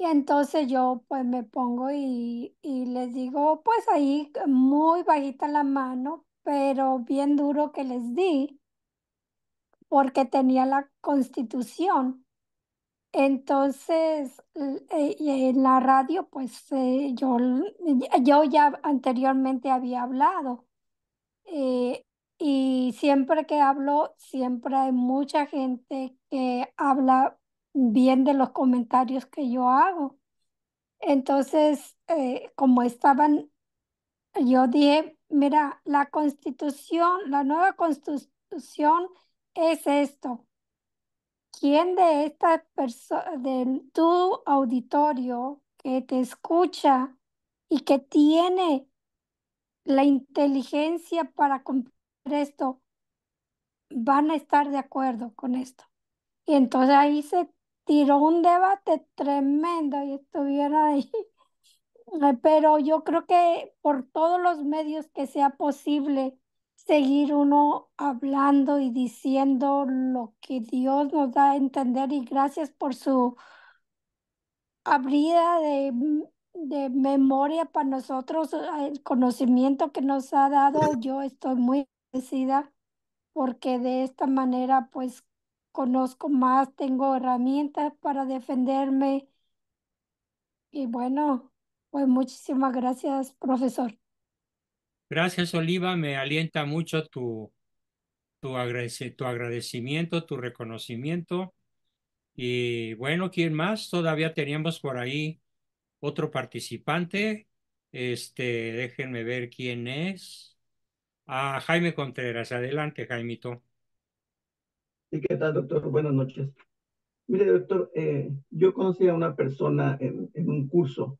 Y entonces yo pues me pongo y, y les digo, pues ahí muy bajita la mano, pero bien duro que les di, porque tenía la constitución. Entonces, eh, en la radio, pues eh, yo, yo ya anteriormente había hablado. eh, y siempre que hablo, siempre hay mucha gente que habla bien de los comentarios que yo hago. Entonces, eh, como estaban, yo dije, mira, la constitución, la nueva constitución es esto. ¿Quién de estas personas, de tu auditorio que te escucha y que tiene la inteligencia para cumplir esto, van a estar de acuerdo con esto? Y entonces ahí se tiró un debate tremendo y estuvieron ahí. Pero yo creo que por todos los medios que sea posible, seguir uno hablando y diciendo lo que Dios nos da a entender y gracias por su abrida de, de memoria para nosotros, el conocimiento que nos ha dado. Yo estoy muy agradecida porque de esta manera pues conozco más, tengo herramientas para defenderme y bueno, pues muchísimas gracias, profesor. Gracias, Oliva. Me alienta mucho tu, tu, agradec- tu agradecimiento, tu reconocimiento. Y bueno, ¿quién más? Todavía teníamos por ahí otro participante. Este, déjenme ver quién es. Ah, Jaime Contreras. Adelante, Jaimito. ¿Y qué tal, doctor? Buenas noches. Mire, doctor, eh, yo conocí a una persona en, un curso,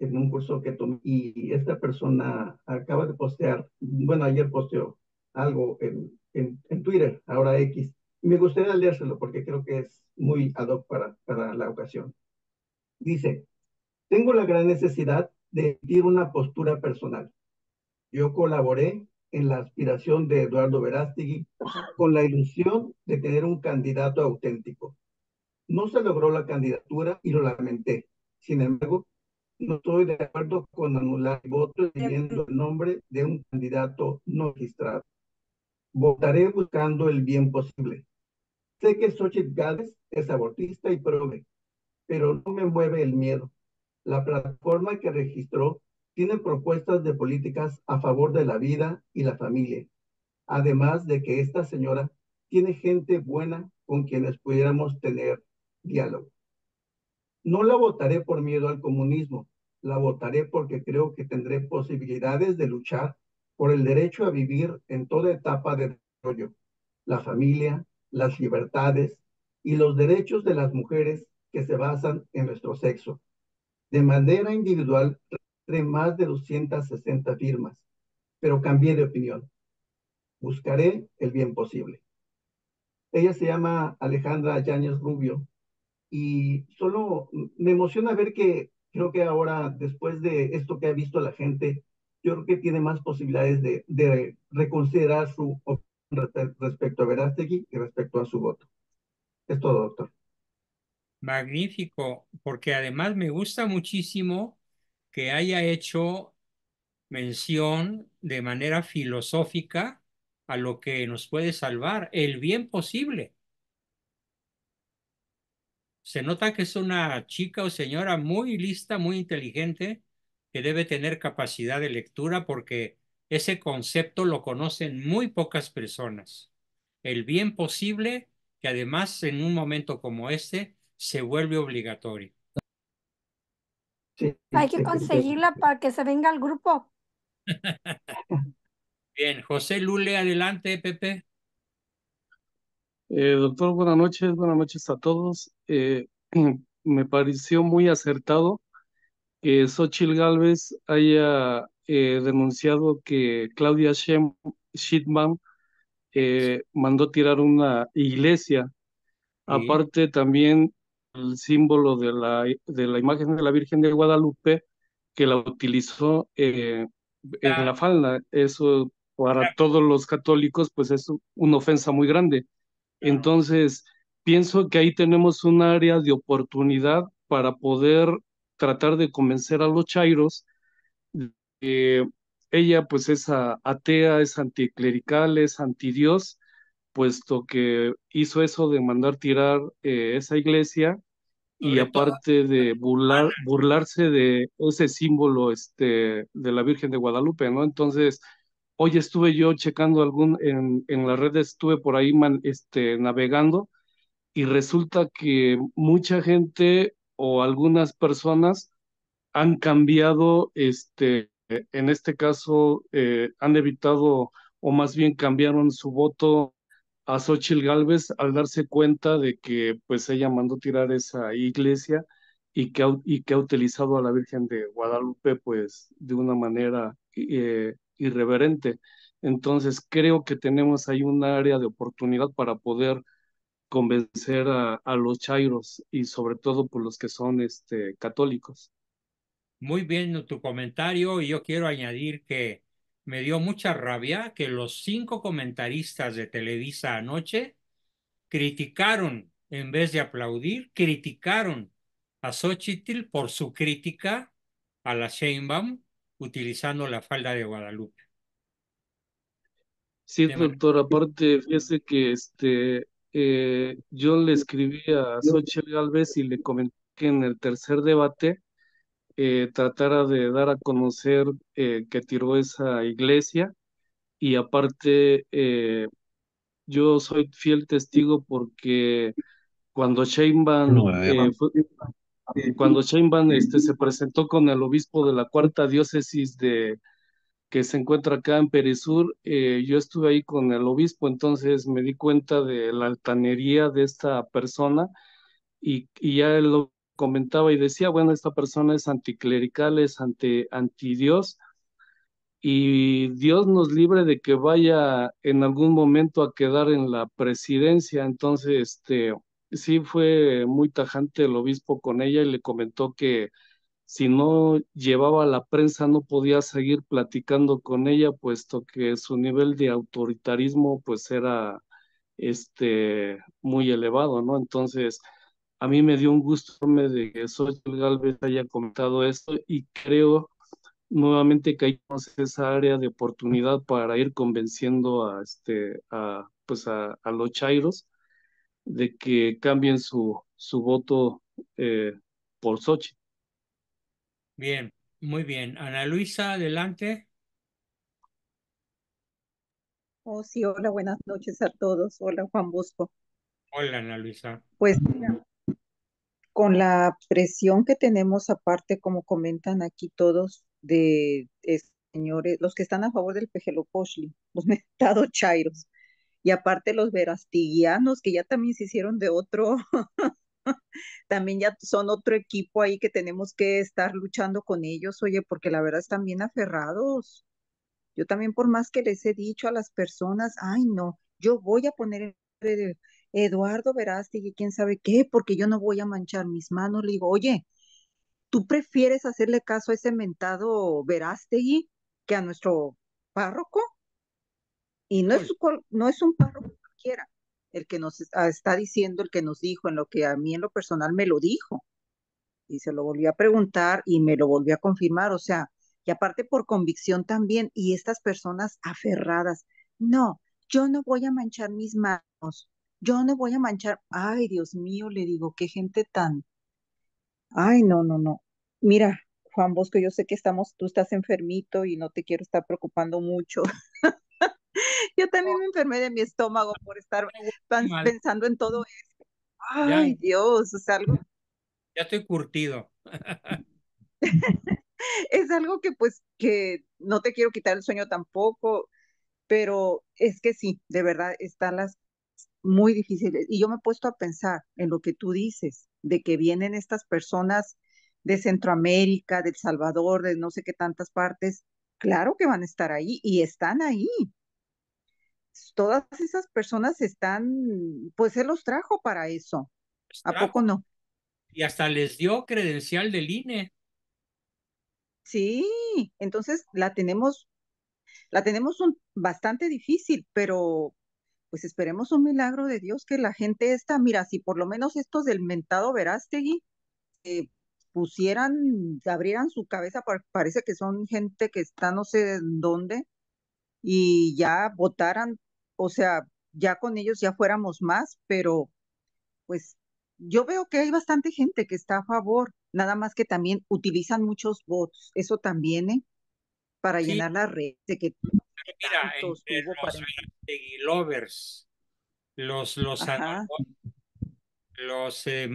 en un curso que tomé, y esta persona acaba de postear, bueno, ayer posteó algo en, en, en Twitter, ahora X, me gustaría leérselo porque creo que es muy ad hoc para, para la ocasión. Dice, tengo la gran necesidad de emitir una postura personal. Yo colaboré en la aspiración de Eduardo Verástegui con la ilusión de tener un candidato auténtico. No se logró la candidatura y lo lamenté. Sin embargo, no estoy de acuerdo con anular el voto escribiendo el nombre de un candidato no registrado. Votaré buscando el bien posible. Sé que Xochitl Gálvez es abortista y progre, pero no me mueve el miedo. La plataforma que registró tiene propuestas de políticas a favor de la vida y la familia, además de que esta señora tiene gente buena con quienes pudiéramos tener diálogo. No la votaré por miedo al comunismo, la votaré porque creo que tendré posibilidades de luchar por el derecho a vivir en toda etapa de desarrollo, la familia, las libertades y los derechos de las mujeres que se basan en nuestro sexo. De manera individual, registré más de 260 firmas, pero cambié de opinión. Buscaré el bien posible. Ella se llama Alejandra Yáñez Rubio y solo me emociona ver que creo que ahora, después de esto que ha visto la gente, yo creo que tiene más posibilidades de, de reconsiderar su opinión respecto a Verástegui y respecto a su voto. Es todo, doctor. Magnífico, porque además me gusta muchísimo que haya hecho mención de manera filosófica a lo que nos puede salvar, el bien posible. Se nota que es una chica o señora muy lista, muy inteligente, que debe tener capacidad de lectura porque ese concepto lo conocen muy pocas personas. El bien posible, que además en un momento como este se vuelve obligatorio. Hay que conseguirla para que se venga al grupo. Bien, José Lule, adelante, Pepe. Eh, doctor, buenas noches, buenas noches a todos. Eh, me pareció muy acertado que Xochitl Galvez haya eh, denunciado que Claudia Schittman mandó tirar una iglesia. Aparte también el símbolo de la, de la imagen de la Virgen de Guadalupe que la utilizó en la falda. Eso para todos los católicos pues es una ofensa muy grande. Entonces, pienso que ahí tenemos un área de oportunidad para poder tratar de convencer a los chairos que ella pues es atea, es anticlerical, es antidios, puesto que hizo eso de mandar tirar eh, esa iglesia y aparte de burlar, burlarse de ese símbolo este, de la Virgen de Guadalupe, ¿no? Entonces, Hoy estuve yo checando algún, en, en las redes, estuve por ahí este, navegando y resulta que mucha gente o algunas personas han cambiado, este, en este caso, eh, han evitado o más bien cambiaron su voto a Xochitl Galvez al darse cuenta de que pues ella mandó tirar esa iglesia y que, ha utilizado a la Virgen de Guadalupe pues de una manera eh, irreverente. Entonces creo que tenemos ahí un área de oportunidad para poder convencer a, los chairos y sobre todo por los que son este, católicos. Muy bien tu comentario y yo quiero añadir que me dio mucha rabia que los cinco comentaristas de Televisa anoche criticaron, en vez de aplaudir, criticaron a Xochitl por su crítica a la Sheinbaum utilizando la falda de Guadalupe. Sí, doctor, aparte, fíjese que este, eh, yo le escribí a Xochitl Galvez y le comenté que en el tercer debate eh, tratara de dar a conocer eh, que tiró esa iglesia. Y aparte yo soy fiel testigo porque cuando Sheinbaum cuando Sheinbaum este, se presentó con el obispo de la cuarta diócesis de que se encuentra acá en Perisur, eh, yo estuve ahí con el obispo, entonces me di cuenta de la altanería de esta persona. Y, ya él lo comentaba y decía, bueno, esta persona es anticlerical, es anti, anti Dios y Dios nos libre de que vaya en algún momento a quedar en la presidencia, entonces este sí fue muy tajante el obispo con ella y le comentó que si no llevaba la prensa no podía seguir platicando con ella, puesto que su nivel de autoritarismo pues era este muy elevado, ¿no? Entonces, a mí me dio un gusto de que Xochitl Galvez haya comentado esto y creo nuevamente que hay esa área de oportunidad para ir convenciendo a este a pues a, los chairos de que cambien su, su voto eh, por Xochitl. Bien, muy bien. Ana Luisa, adelante. Oh, sí, hola, buenas noches a todos. Hola, Juan Bosco. Hola, Ana Luisa. Pues con la presión que tenemos aparte, como comentan aquí todos, de, señores, los que están a favor del Pejelopochli, los metados chairos, y aparte los verastiguianos, que ya también se hicieron de otro, también ya son otro equipo ahí que tenemos que estar luchando con ellos, oye, porque la verdad están bien aferrados. Yo también por más que les he dicho a las personas, ay no, yo voy a poner Eduardo Verástegui, quién sabe qué, porque yo no voy a manchar mis manos. Le digo, oye, ¿tú prefieres hacerle caso a ese mentado Verástegui que a nuestro párroco? Y no es, no es un párroco cualquiera el que nos está diciendo, el que nos dijo, en lo que a mí en lo personal me lo dijo. Y se lo volví a preguntar y me lo volvió a confirmar. O sea, y aparte por convicción también, y estas personas aferradas, no, yo no voy a manchar mis manos, yo no voy a manchar, ay Dios mío, le digo, qué gente tan, ay, no, no, no. Mira, Juan Bosco, yo sé que estamos, tú estás enfermito y no te quiero estar preocupando mucho. yo también me enfermé de mi estómago por estar pensando en todo esto. Ay, Dios, es algo. Ya estoy curtido. es algo que pues que no te quiero quitar el sueño tampoco, pero es que sí, de verdad están las muy difíciles. Y yo me he puesto a pensar en lo que tú dices, de que vienen estas personas de Centroamérica, de El Salvador, de no sé qué tantas partes, claro que van a estar ahí y están ahí. Todas esas personas están, pues él los trajo para eso. ¿A poco no? Y hasta les dio credencial del INE. Sí, entonces la tenemos, la tenemos un, bastante difícil, pero pues esperemos un milagro de Dios que la gente está, mira, si por lo menos estos del mentado Verástegui eh, pusieran, abrieran su cabeza, parece que son gente que está no sé dónde, y ya votaran, o sea, ya con ellos ya fuéramos más, pero pues yo veo que hay bastante gente que está a favor, nada más que también utilizan muchos bots, eso también, ¿eh? Para llenar la red de que Mira, los lovers, los los los eh,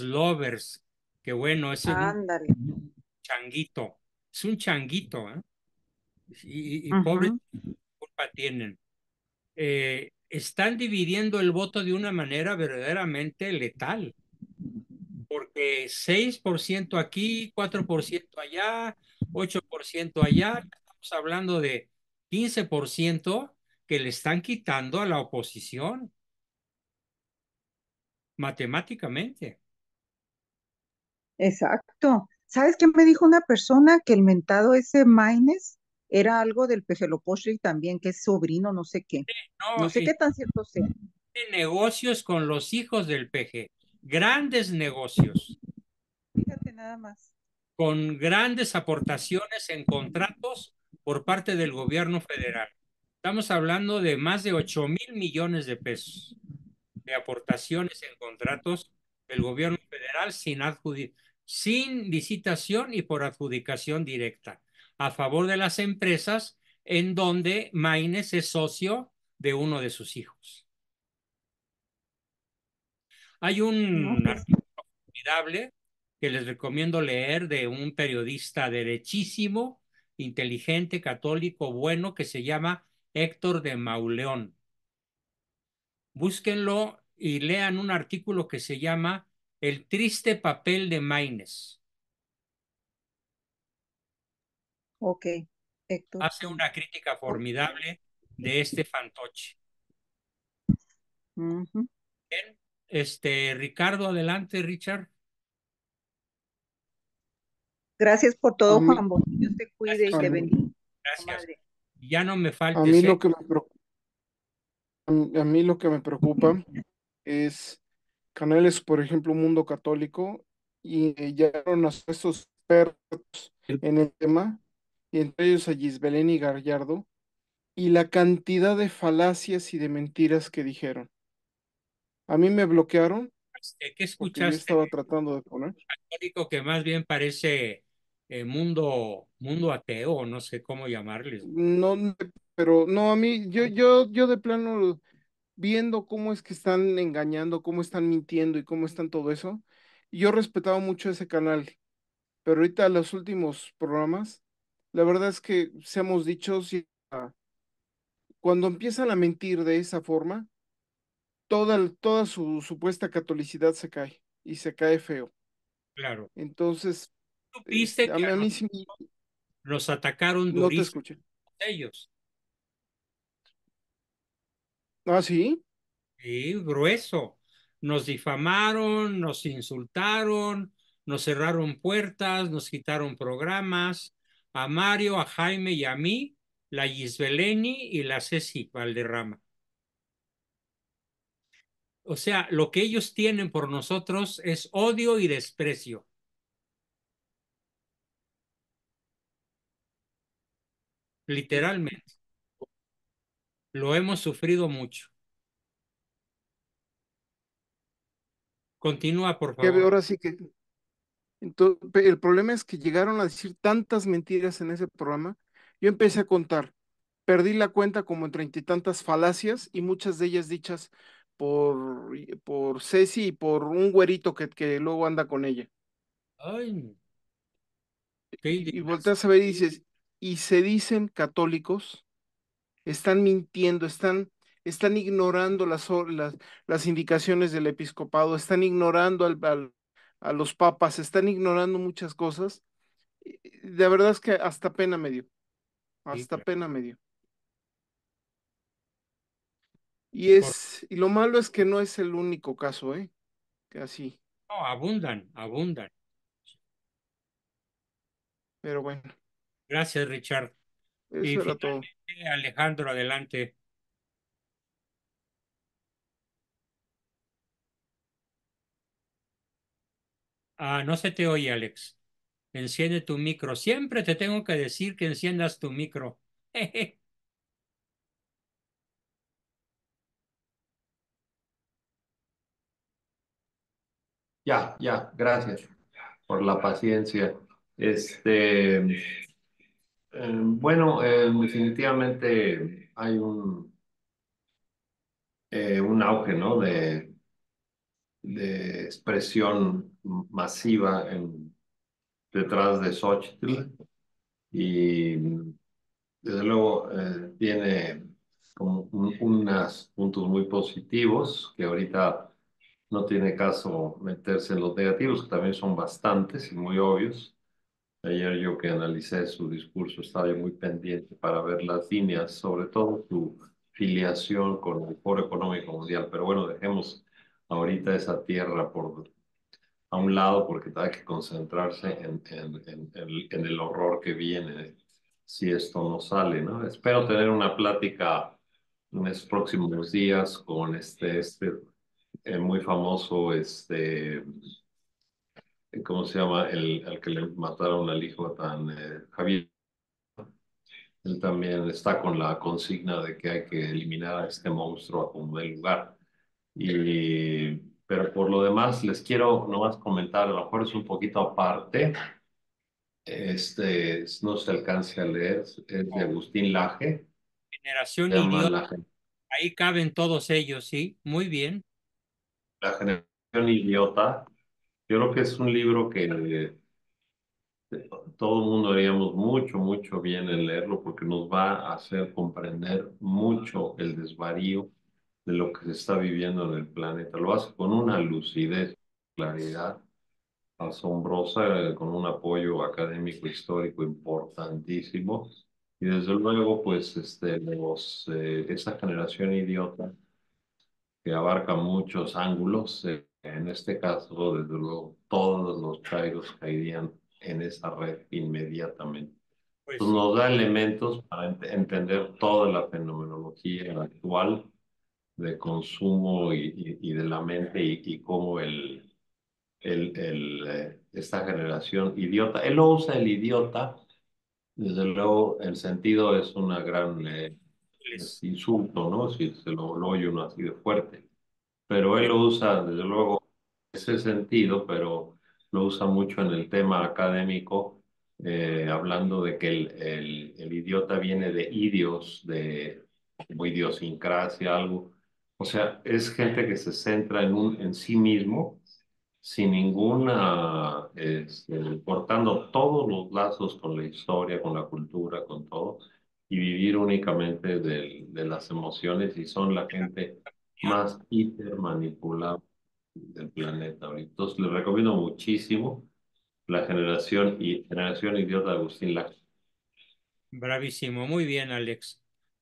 lovers, que bueno, es un changuito, es un changuito, ¿eh? Y, pobre culpa tienen. Eh, están dividiendo el voto de una manera verdaderamente letal. Porque 6% aquí, 4% allá, 8% allá, estamos hablando de 15% que le están quitando a la oposición. Matemáticamente. Exacto. ¿Sabes qué me dijo una persona? Que el mentado ese Maines era algo del Pejelopochtli también, que es sobrino, no sé qué. no, sé qué tan cierto sea. Negocios con los hijos del peje, grandes negocios. Fíjate nada más. Con grandes aportaciones en contratos por parte del gobierno federal. Estamos hablando de más de 8 mil millones de pesos de aportaciones en contratos del gobierno federal sin, sin licitación y por adjudicación directa a favor de las empresas en donde Maines es socio de uno de sus hijos. Hay un pues artículo formidable que les recomiendo leer de un periodista derechísimo, inteligente, católico, bueno, que se llama Héctor de Mauleón. Búsquenlo y lean un artículo que se llama El triste papel de Maines. Ok, Hace una crítica formidable de este fantoche. Bien, este, Ricardo, adelante, Richard. Gracias por todo, Juan Dios te cuide y te bendiga. Gracias. Ya no me falta. A mí lo que me preocupa, a mí lo que me preocupa es canales, por ejemplo, Mundo Católico, y llegaron a esos expertos en el tema y entre ellos a Gisbelén y Gallardo, y la cantidad de falacias y de mentiras que dijeron. A mí me bloquearon. Este, ¿Qué escuchaste? Yo estaba tratando de poner. Católico que más bien parece eh, mundo, mundo ateo, no sé cómo llamarles. No, pero no, a mí, yo, yo, yo de plano, viendo cómo es que están engañando, cómo están mintiendo y cómo están todo eso, yo respetaba mucho ese canal, pero ahorita los últimos programas la verdad es que, seamos dichos, cuando empiezan a mentir de esa forma, toda, toda su supuesta catolicidad se cae. y se cae feo. Claro. Entonces, ¿Supiste que a a mí nos- sí me- nos atacaron no te durísimo escuché. ellos? Ah, sí. Sí, grueso. Nos difamaron, nos insultaron, nos cerraron puertas, nos quitaron programas. A Mario, a Jaime y a mí, la Gisbeleni y la Ceci Valderrama. O sea, lo que ellos tienen por nosotros es odio y desprecio. Literalmente. Lo hemos sufrido mucho. Continúa, por favor. ahora sí que. Entonces, el problema es que llegaron a decir tantas mentiras en ese programa. Yo empecé a contar. Perdí la cuenta como en treinta y tantas falacias y muchas de ellas dichas por, por Ceci y por un güerito que, que luego anda con ella. Ay, Y volteas a ver y dices, y se dicen católicos, están mintiendo, están, están ignorando las, las, las indicaciones del episcopado, están ignorando al, al- a los papas, están ignorando muchas cosas. Y De verdad es que hasta pena me dio, hasta pena me dio. Y es, y lo malo es que no es el único caso, ¿eh? Que así, no, abundan, abundan. pero bueno, Gracias, Richard. Y era todo. Alejandro, adelante. Ah, no se te oye, Alex. Enciende tu micro. Siempre te tengo que decir que enciendas tu micro. Ya, ya, gracias por la paciencia. Este, eh, bueno, eh, definitivamente hay un, eh, un auge, ¿no? De, de expresión masiva en, detrás de Xochitl y desde luego tiene un- unos puntos muy positivos que ahorita no tiene caso meterse en los negativos, que también son bastantes y muy obvios. Ayer yo que analicé su discurso estaba muy pendiente para ver las líneas, sobre todo su filiación con el Foro Económico Mundial. Pero bueno, dejemos ahorita esa tierra por a un lado porque hay que concentrarse en, en, en, en- en el horror que viene si esto no sale, ¿no? Espero tener una plática en los próximos días con este, este eh, muy famoso, este, ¿cómo se llama? El, al que le mataron al hijo tan eh, Javier. Él también está con la consigna de que hay que eliminar a este monstruo a como dé lugar. Y, pero por lo demás, les quiero nomás comentar, a lo mejor es un poquito aparte, este, no se alcance a leer, es de Agustín Laje, Generación idiota. La, Gen- Ahí caben todos ellos, ¿sí? Muy bien. La generación idiota. Yo creo que es un libro que eh, todo el mundo haríamos mucho, mucho bien en leerlo porque nos va a hacer comprender mucho el desvarío de lo que se está viviendo en el planeta. Lo hace con una lucidez, claridad asombrosa, eh, con un apoyo académico histórico importantísimo. Y desde luego, pues, este, los, eh, esa generación idiota que abarca muchos ángulos, eh, en este caso, desde luego, todos los chairos caerían en esa red inmediatamente. Pues nos da elementos para ent- entender toda la fenomenología actual de consumo y, y- y de la mente y, y cómo el, el, el, eh, esta generación idiota, él lo usa el idiota, desde luego el sentido es una gran eh, insulto, ¿no? Si se lo, lo oye uno así de fuerte, pero él lo usa desde luego ese sentido, pero lo usa mucho en el tema académico, eh, hablando de que el, el, el idiota viene de idios, de como idiosincrasia, algo. O sea, es gente que se centra en, un, en sí mismo, sin ninguna, este, cortando todos los lazos con la historia, con la cultura, con todo, y vivir únicamente del- de, las emociones, y son la gente más hiper manipulable del planeta. Entonces, les recomiendo muchísimo la generación y generación idiota de Agustín Laje. Bravísimo, muy bien, Alex.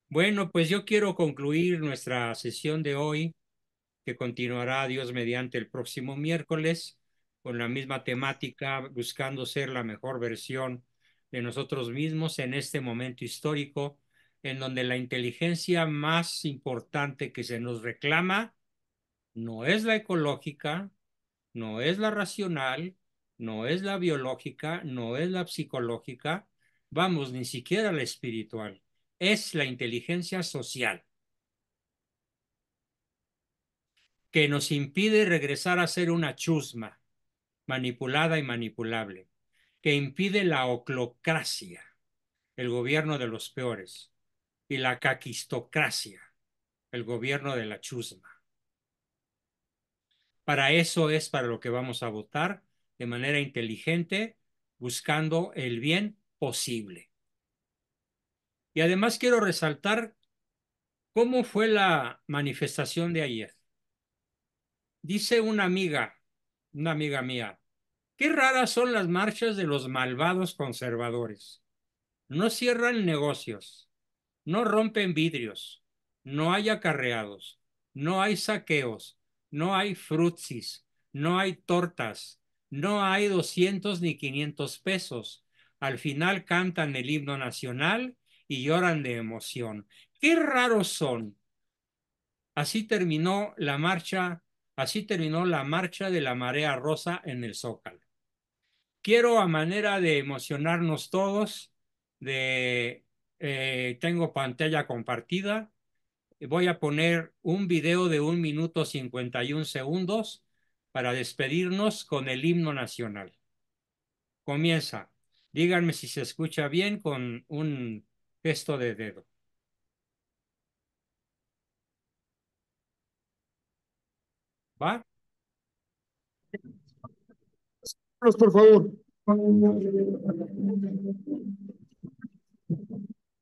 Bueno, pues yo quiero concluir nuestra sesión de hoy, que continuará Dios mediante el próximo miércoles, con la misma temática, buscando ser la mejor versión de nosotros mismos en este momento histórico, en donde la inteligencia más importante que se nos reclama no es la ecológica, no es la racional, no es la biológica, no es la psicológica, vamos, ni siquiera la espiritual, es la inteligencia social. Que nos impide regresar a ser una chusma manipulada y manipulable, que impide la oclocracia, el gobierno de los peores, y la caquistocracia, el gobierno de la chusma. Para eso es para lo que vamos a votar de manera inteligente, buscando el bien posible. Y además quiero resaltar cómo fue la manifestación de ayer. Dice una amiga, una amiga mía, qué raras son las marchas de los malvados conservadores. No cierran negocios, no rompen vidrios, no hay acarreados, no hay saqueos, no hay frutsis, no hay tortas, no hay 200 ni 500 pesos. Al final cantan el himno nacional y lloran de emoción. Qué raros son. Así terminó la marcha, así terminó la marcha de la marea rosa en el Zócalo. Quiero a manera de emocionarnos todos, de eh, tengo pantalla compartida, voy a poner un video de un minuto 51 segundos para despedirnos con el himno nacional. Comienza. Díganme si se escucha bien con un gesto de dedo. ¿Va? Por favor.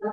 No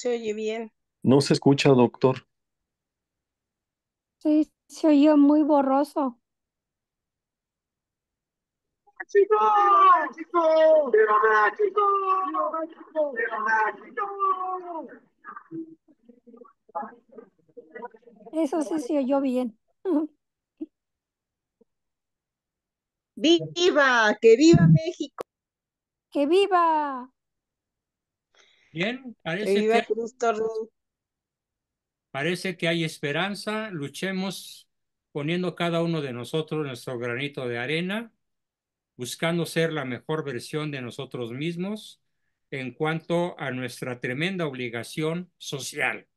se oye bien. No se escucha, doctor. Sí, se oyó muy borroso. Eso sí se oyó bien. ¡Viva! ¡Que viva México! ¡Que viva! Bien, parece que, Cristo parece que hay esperanza. Luchemos poniendo cada uno de nosotros nuestro granito de arena, buscando ser la mejor versión de nosotros mismos en cuanto a nuestra tremenda obligación social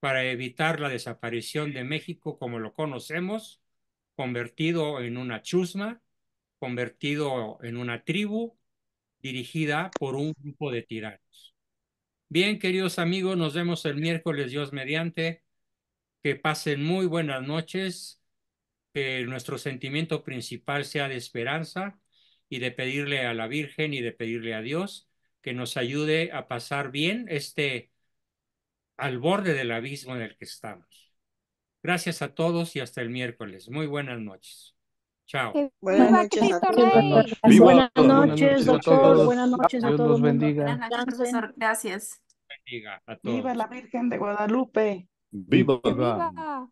para evitar la desaparición de México como lo conocemos, convertido en una chusma, convertido en una tribu dirigida por un grupo de tiranos. Bien, queridos amigos, nos vemos el miércoles, Dios mediante. Que pasen muy buenas noches, que nuestro sentimiento principal sea de esperanza y de pedirle a la Virgen y de pedirle a Dios que nos ayude a pasar bien este al borde del abismo en el que estamos. Gracias a todos y hasta el miércoles. Muy buenas noches. Chao. Buenas noches a todos. Buenas noches, doctor. todos. Buenas noches a Dios todo los bendiga. Buenas noches, profesor. Gracias. Bendiga a todos. Viva la Virgen de Guadalupe. Viva. Viva.